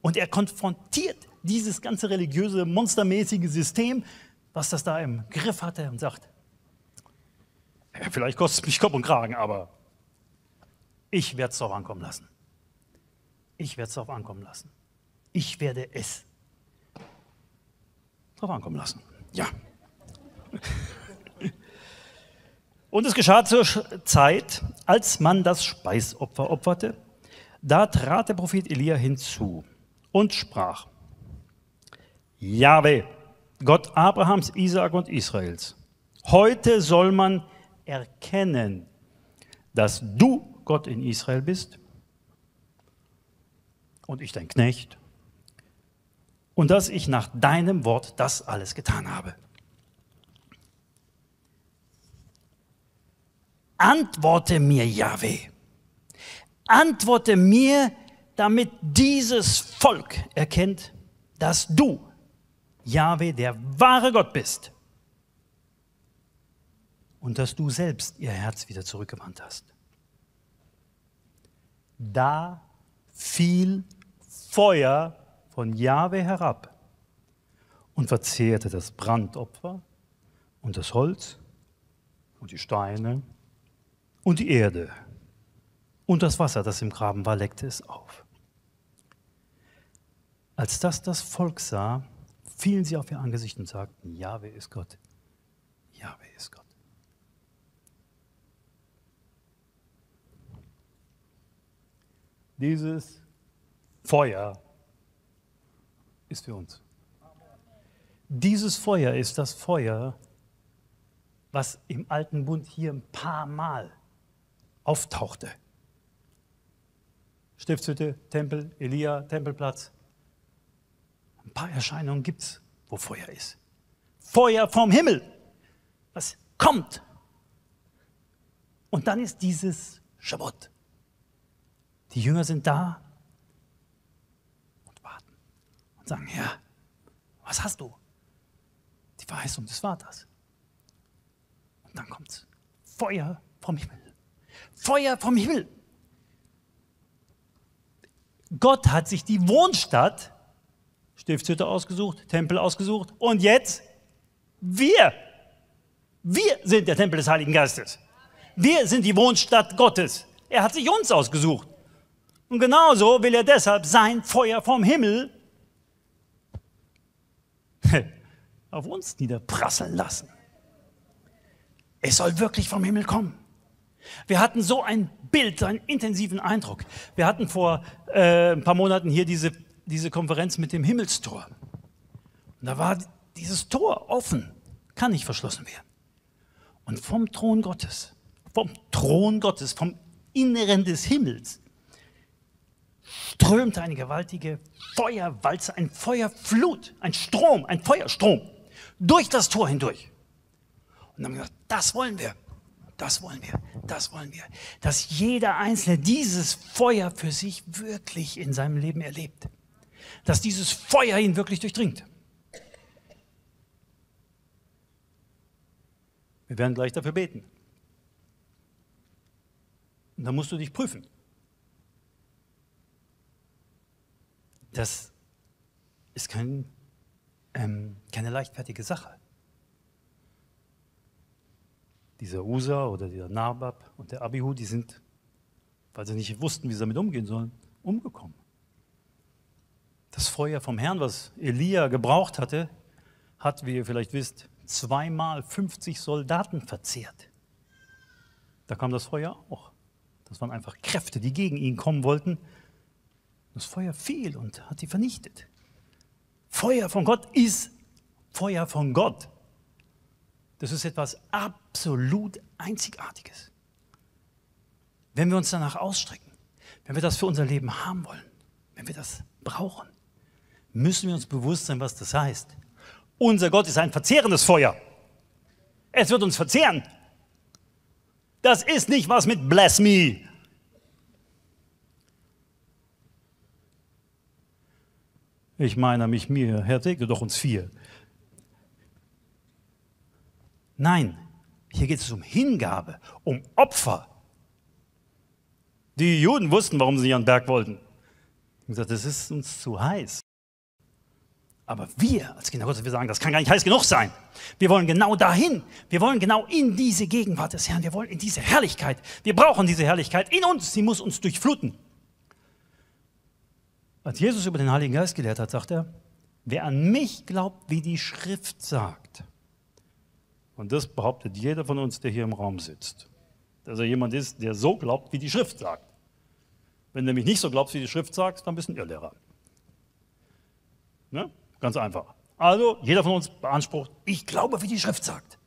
Und er konfrontiert dieses ganze religiöse, monstermäßige System, was das da im Griff hatte und sagt, vielleicht kostet es mich Kopf und Kragen, aber ich werde es darauf ankommen lassen. Ich werde es darauf ankommen lassen. Ich werde es darauf ankommen lassen. Ja. Und es geschah zur Zeit, als man das Speisopfer opferte, da trat der Prophet Elia hinzu und sprach, Jahwe, Gott Abrahams, Isaak und Israels, heute soll man erkennen, dass du Gott in Israel bist und ich dein Knecht und dass ich nach deinem Wort das alles getan habe. Antworte mir, Yahweh. Antworte mir, damit dieses Volk erkennt, dass du, Yahweh, der wahre Gott bist und dass du selbst ihr Herz wieder zurückgewandt hast. Da fiel Feuer von Jahwe herab und verzehrte das Brandopfer und das Holz und die Steine und die Erde und das Wasser, das im Graben war, leckte es auf. Als das das Volk sah, fielen sie auf ihr Angesicht und sagten, Jahwe ist Gott, Jahwe ist Gott. Dieses Feuer ist für uns. Dieses Feuer ist das Feuer, was im alten Bund hier ein paar Mal auftauchte. Stiftshütte, Tempel, Elia, Tempelplatz. Ein paar Erscheinungen gibt es, wo Feuer ist. Feuer vom Himmel, was kommt. Und dann ist dieses Schabbat. Die Jünger sind da und warten und sagen, ja, was hast du? Die Verheißung des Vaters. Und dann kommt. Feuer vom Himmel. Feuer vom Himmel. Gott hat sich die Wohnstadt, Stiftshütte ausgesucht, Tempel ausgesucht und jetzt wir. Wir sind der Tempel des Heiligen Geistes. Wir sind die Wohnstadt Gottes. Er hat sich uns ausgesucht. Und genauso will er deshalb sein Feuer vom Himmel auf uns niederprasseln lassen. Es soll wirklich vom Himmel kommen. Wir hatten so ein Bild, einen intensiven Eindruck. Wir hatten vor äh, ein paar Monaten hier diese, diese Konferenz mit dem Himmelstor. Und da war dieses Tor offen, kann nicht verschlossen werden. Und vom Thron Gottes, vom Thron Gottes, vom Inneren des Himmels, strömte eine gewaltige Feuerwalze, ein Feuerflut, ein Strom, ein Feuerstrom durch das Tor hindurch. Und dann haben wir gesagt, das wollen wir. Das wollen wir, das wollen wir. Dass jeder Einzelne dieses Feuer für sich wirklich in seinem Leben erlebt. Dass dieses Feuer ihn wirklich durchdringt. Wir werden gleich dafür beten. Und dann musst du dich prüfen. Das ist kein, ähm, keine leichtfertige Sache dieser Usa oder dieser Nabab und der Abihu, die sind, weil sie nicht wussten, wie sie damit umgehen sollen, umgekommen. Das Feuer vom Herrn, was Elia gebraucht hatte, hat, wie ihr vielleicht wisst, zweimal 50 Soldaten verzehrt. Da kam das Feuer auch. Das waren einfach Kräfte, die gegen ihn kommen wollten. Das Feuer fiel und hat sie vernichtet. Feuer von Gott ist Feuer von Gott. Das ist etwas absolut Einzigartiges. Wenn wir uns danach ausstrecken, wenn wir das für unser Leben haben wollen, wenn wir das brauchen, müssen wir uns bewusst sein, was das heißt. Unser Gott ist ein verzehrendes Feuer. Es wird uns verzehren. Das ist nicht was mit Bless me. Ich meine mich mir, Herr, segne doch uns vier. Nein, hier geht es um Hingabe, um Opfer. Die Juden wussten, warum sie ihren Berg wollten. Haben gesagt, das ist uns zu heiß. Aber wir als Kinder Gottes, wir sagen, das kann gar nicht heiß genug sein. Wir wollen genau dahin. Wir wollen genau in diese Gegenwart des Herrn. Wir wollen in diese Herrlichkeit. Wir brauchen diese Herrlichkeit in uns. Sie muss uns durchfluten. Als Jesus über den Heiligen Geist gelehrt hat, sagt er, wer an mich glaubt, wie die Schrift sagt, Und das behauptet jeder von uns, der hier im Raum sitzt. Dass er jemand ist, der so glaubt, wie die Schrift sagt. Wenn du nämlich nicht so glaubst, wie die Schrift sagt, dann bist du ein Irrlehrer. Ne? Ganz einfach. Also, jeder von uns beansprucht, ich glaube, wie die Schrift sagt.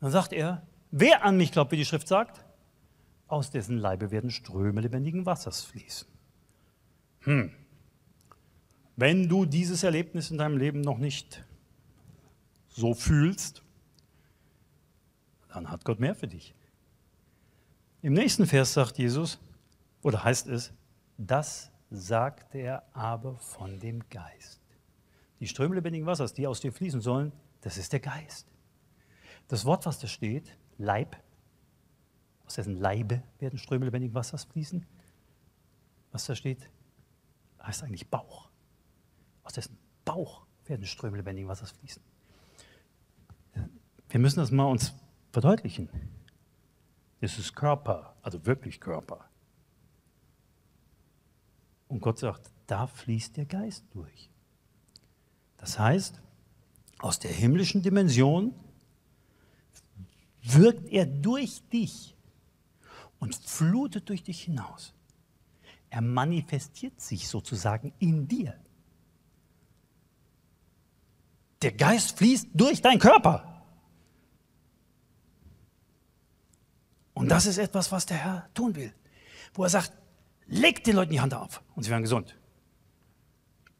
Dann sagt er, wer an mich glaubt, wie die Schrift sagt, aus dessen Leibe werden Ströme lebendigen Wassers fließen. Hm. Wenn du dieses Erlebnis in deinem Leben noch nicht so fühlst, dann hat Gott mehr für dich. Im nächsten Vers sagt Jesus, oder heißt es, das sagt er aber von dem Geist. Die Ströme lebendigen Wassers, die aus dir fließen sollen, das ist der Geist. Das Wort, was da steht, Leib, aus dessen Leibe werden Ströme lebendigen Wassers fließen, was da steht, heißt eigentlich Bauch. Aus dessen Bauch werden Ströme lebendigen Wassers fließen. Wir müssen das mal uns verdeutlichen. Es ist Körper, also wirklich Körper. Und Gott sagt, da fließt der Geist durch. Das heißt, aus der himmlischen Dimension wirkt er durch dich und flutet durch dich hinaus. Er manifestiert sich sozusagen in dir. Der Geist fließt durch deinen Körper. Und das ist etwas, was der Herr tun will. Wo er sagt, legt den Leuten die Hand auf und sie werden gesund.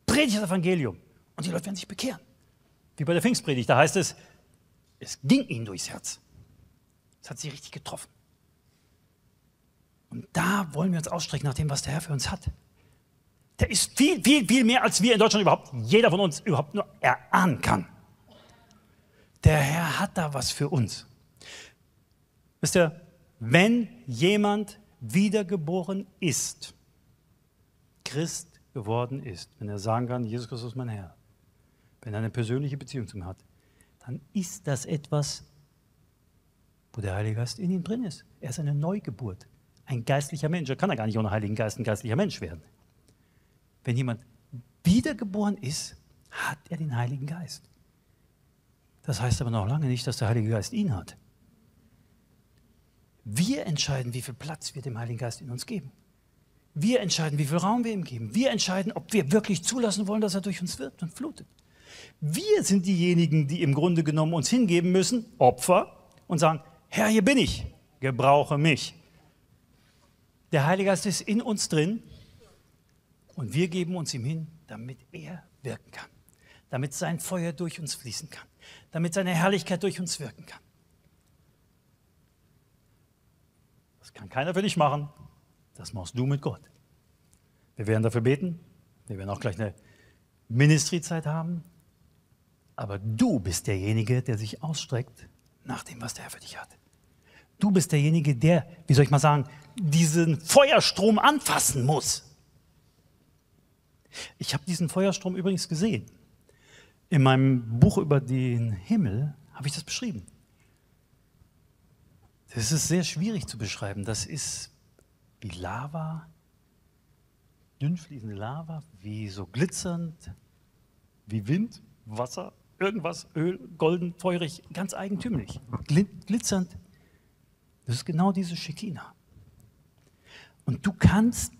Predigt das Evangelium und die Leute werden sich bekehren. Wie bei der Pfingstpredigt, da heißt es, es ging ihnen durchs Herz. Es hat sie richtig getroffen. Und da wollen wir uns ausstrecken nach dem, was der Herr für uns hat. Der ist viel, viel, viel mehr, als wir in Deutschland überhaupt, jeder von uns überhaupt nur erahnen kann. Der Herr hat da was für uns. Wisst ihr, wenn jemand wiedergeboren ist, Christ geworden ist, wenn er sagen kann, Jesus Christus ist mein Herr, wenn er eine persönliche Beziehung zu ihm hat, dann ist das etwas, wo der Heilige Geist in ihm drin ist. Er ist eine Neugeburt, ein geistlicher Mensch. Er kann ja gar nicht ohne Heiligen Geist ein geistlicher Mensch werden. Wenn jemand wiedergeboren ist, hat er den Heiligen Geist. Das heißt aber noch lange nicht, dass der Heilige Geist ihn hat. Wir entscheiden, wie viel Platz wir dem Heiligen Geist in uns geben. Wir entscheiden, wie viel Raum wir ihm geben. Wir entscheiden, ob wir wirklich zulassen wollen, dass er durch uns wirkt und flutet. Wir sind diejenigen, die im Grunde genommen uns hingeben müssen, Opfer, und sagen, Herr, hier bin ich, gebrauche mich. Der Heilige Geist ist in uns drin und wir geben uns ihm hin, damit er wirken kann, damit sein Feuer durch uns fließen kann, damit seine Herrlichkeit durch uns wirken kann. Kann keiner für dich machen. Das machst du mit Gott. Wir werden dafür beten. Wir werden auch gleich eine Ministryzeit haben. Aber du bist derjenige, der sich ausstreckt nach dem, was der Herr für dich hat. Du bist derjenige, der, wie soll ich mal sagen, diesen Feuerstrom anfassen muss. Ich habe diesen Feuerstrom übrigens gesehen. In meinem Buch über den Himmel habe ich das beschrieben. Das ist sehr schwierig zu beschreiben. Das ist wie Lava, dünn fließende Lava, wie so glitzernd, wie Wind, Wasser, irgendwas, Öl, golden, feurig, ganz eigentümlich, glitzernd. Das ist genau diese Shekinah. Und du kannst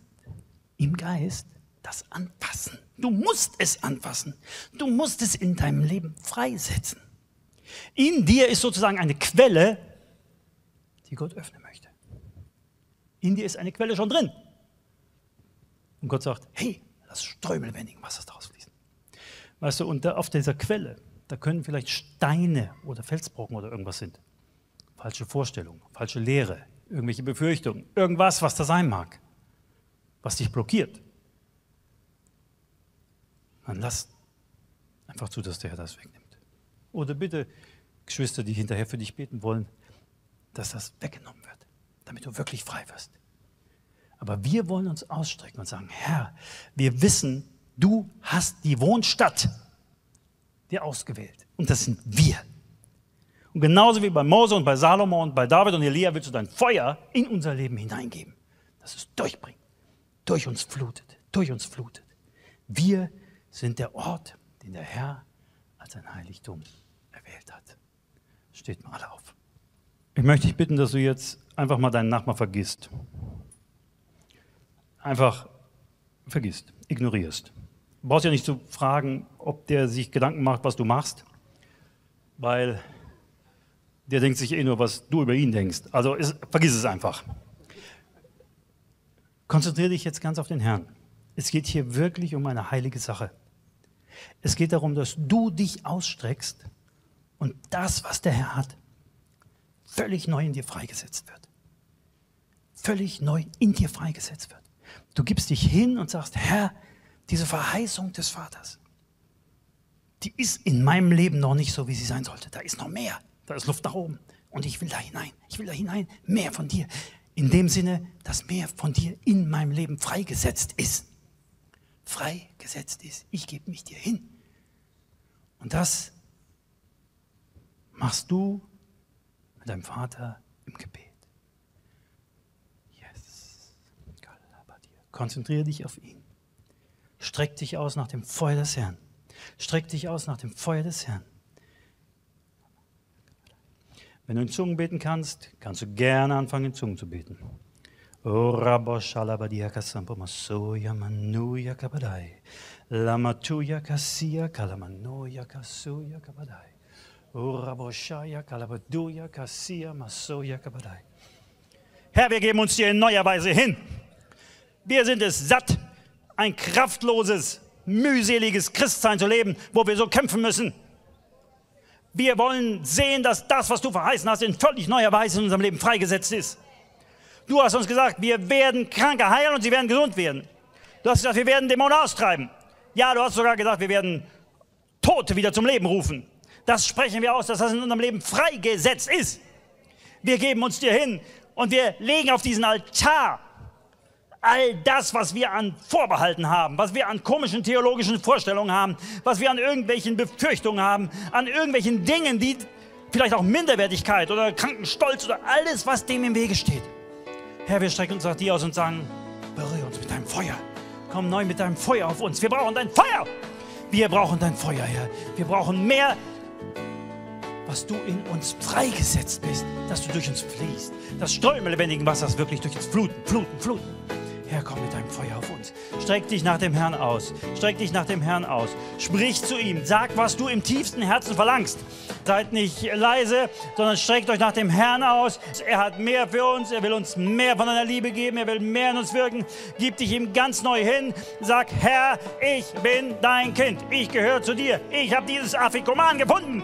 im Geist das anfassen. Du musst es anfassen. Du musst es in deinem Leben freisetzen. In dir ist sozusagen eine Quelle, die Gott öffnen möchte. In dir ist eine Quelle schon drin. Und Gott sagt, hey, lass Ströme lebendigen Wassers daraus fließen. Weißt du, und da auf dieser Quelle, da können vielleicht Steine oder Felsbrocken oder irgendwas sind. Falsche Vorstellungen, falsche Lehre, irgendwelche Befürchtungen, irgendwas, was da sein mag, was dich blockiert. Dann lass einfach zu, dass der Herr das wegnimmt. Oder bitte, Geschwister, die hinterher für dich beten wollen, dass das weggenommen wird, damit du wirklich frei wirst. Aber wir wollen uns ausstrecken und sagen, Herr, wir wissen, du hast die Wohnstadt dir ausgewählt. Und das sind wir. Und genauso wie bei Mose und bei Salomo und bei David und Elia willst du dein Feuer in unser Leben hineingeben, dass es durchbringt, durch uns flutet, durch uns flutet. Wir sind der Ort, den der Herr als ein Heiligtum erwählt hat. Steht mal alle auf. Ich möchte dich bitten, dass du jetzt einfach mal deinen Nachbar vergisst. Einfach vergisst, ignorierst. Du brauchst ja nicht zu fragen, ob der sich Gedanken macht, was du machst, weil der denkt sich eh nur, was du über ihn denkst. Also ist, vergiss es einfach. Konzentriere dich jetzt ganz auf den Herrn. Es geht hier wirklich um eine heilige Sache. Es geht darum, dass du dich ausstreckst und das, was der Herr hat, völlig neu in dir freigesetzt wird. Völlig neu in dir freigesetzt wird. Du gibst dich hin und sagst, Herr, diese Verheißung des Vaters, die ist in meinem Leben noch nicht so, wie sie sein sollte. Da ist noch mehr. Da ist Luft nach oben. Und ich will da hinein. Ich will da hinein. Mehr von dir. In dem Sinne, dass mehr von dir in meinem Leben freigesetzt ist. Freigesetzt ist. Ich gebe mich dir hin. Und das machst du deinem Vater im Gebet. Yes. Konzentriere dich auf ihn. Streck dich aus nach dem Feuer des Herrn. Streck dich aus nach dem Feuer des Herrn. Wenn du in Zungen beten kannst, kannst du gerne anfangen, in Zungen zu beten. Lamatuya kasia kalamanoya kasuya kabadai. Herr, wir geben uns dir in neuer Weise hin. Wir sind es satt, ein kraftloses, mühseliges Christsein zu leben, wo wir so kämpfen müssen. Wir wollen sehen, dass das, was du verheißen hast, in völlig neuer Weise in unserem Leben freigesetzt ist. Du hast uns gesagt, wir werden Kranke heilen und sie werden gesund werden. Du hast gesagt, wir werden Dämonen austreiben. Ja, du hast sogar gesagt, wir werden Tote wieder zum Leben rufen. Das sprechen wir aus, dass das in unserem Leben freigesetzt ist. Wir geben uns dir hin und wir legen auf diesen Altar all das, was wir an Vorbehalten haben, was wir an komischen theologischen Vorstellungen haben, was wir an irgendwelchen Befürchtungen haben, an irgendwelchen Dingen, die vielleicht auch Minderwertigkeit oder Krankenstolz oder alles, was dem im Wege steht. Herr, wir strecken uns nach dir aus und sagen, berühre uns mit deinem Feuer. Komm neu mit deinem Feuer auf uns. Wir brauchen dein Feuer. Wir brauchen dein Feuer, Herr. Wir brauchen mehr was du in uns freigesetzt bist, dass du durch uns fließt, dass Ströme lebendigen Wassers wirklich durch uns fluten, fluten, fluten. Herr, komm mit deinem Feuer auf uns. Streck dich nach dem Herrn aus. Streck dich nach dem Herrn aus. Sprich zu ihm. Sag, was du im tiefsten Herzen verlangst. Seid nicht leise, sondern streckt euch nach dem Herrn aus. Er hat mehr für uns. Er will uns mehr von seiner Liebe geben. Er will mehr in uns wirken. Gib dich ihm ganz neu hin. Sag, Herr, ich bin dein Kind. Ich gehöre zu dir. Ich habe dieses Afikoman gefunden.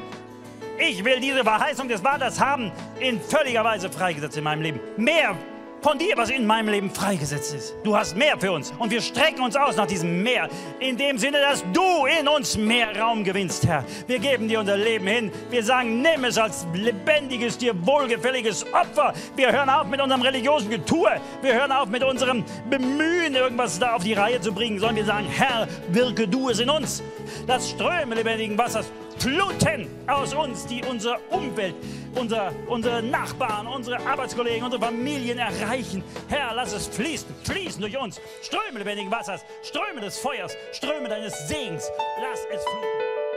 Ich will diese Verheißung des Vaters haben, in völliger Weise freigesetzt in meinem Leben. Mehr von dir, was in meinem Leben freigesetzt ist. Du hast mehr für uns und wir strecken uns aus nach diesem Meer. In dem Sinne, dass du in uns mehr Raum gewinnst, Herr. Wir geben dir unser Leben hin. Wir sagen, nimm es als lebendiges, dir wohlgefälliges Opfer. Wir hören auf mit unserem religiösen Getue. Wir hören auf mit unserem Bemühen, irgendwas da auf die Reihe zu bringen, sondern wir sagen, Herr, wirke du es in uns. Das Ströme lebendigen Wassers fluten aus uns, die unsere Umwelt, unser, unsere Nachbarn, unsere Arbeitskollegen, unsere Familien erreichen. Herr, lass es fließen, fließen durch uns. Ströme lebendigen Wassers, Ströme des Feuers, Ströme deines Segens. Lass es fluten.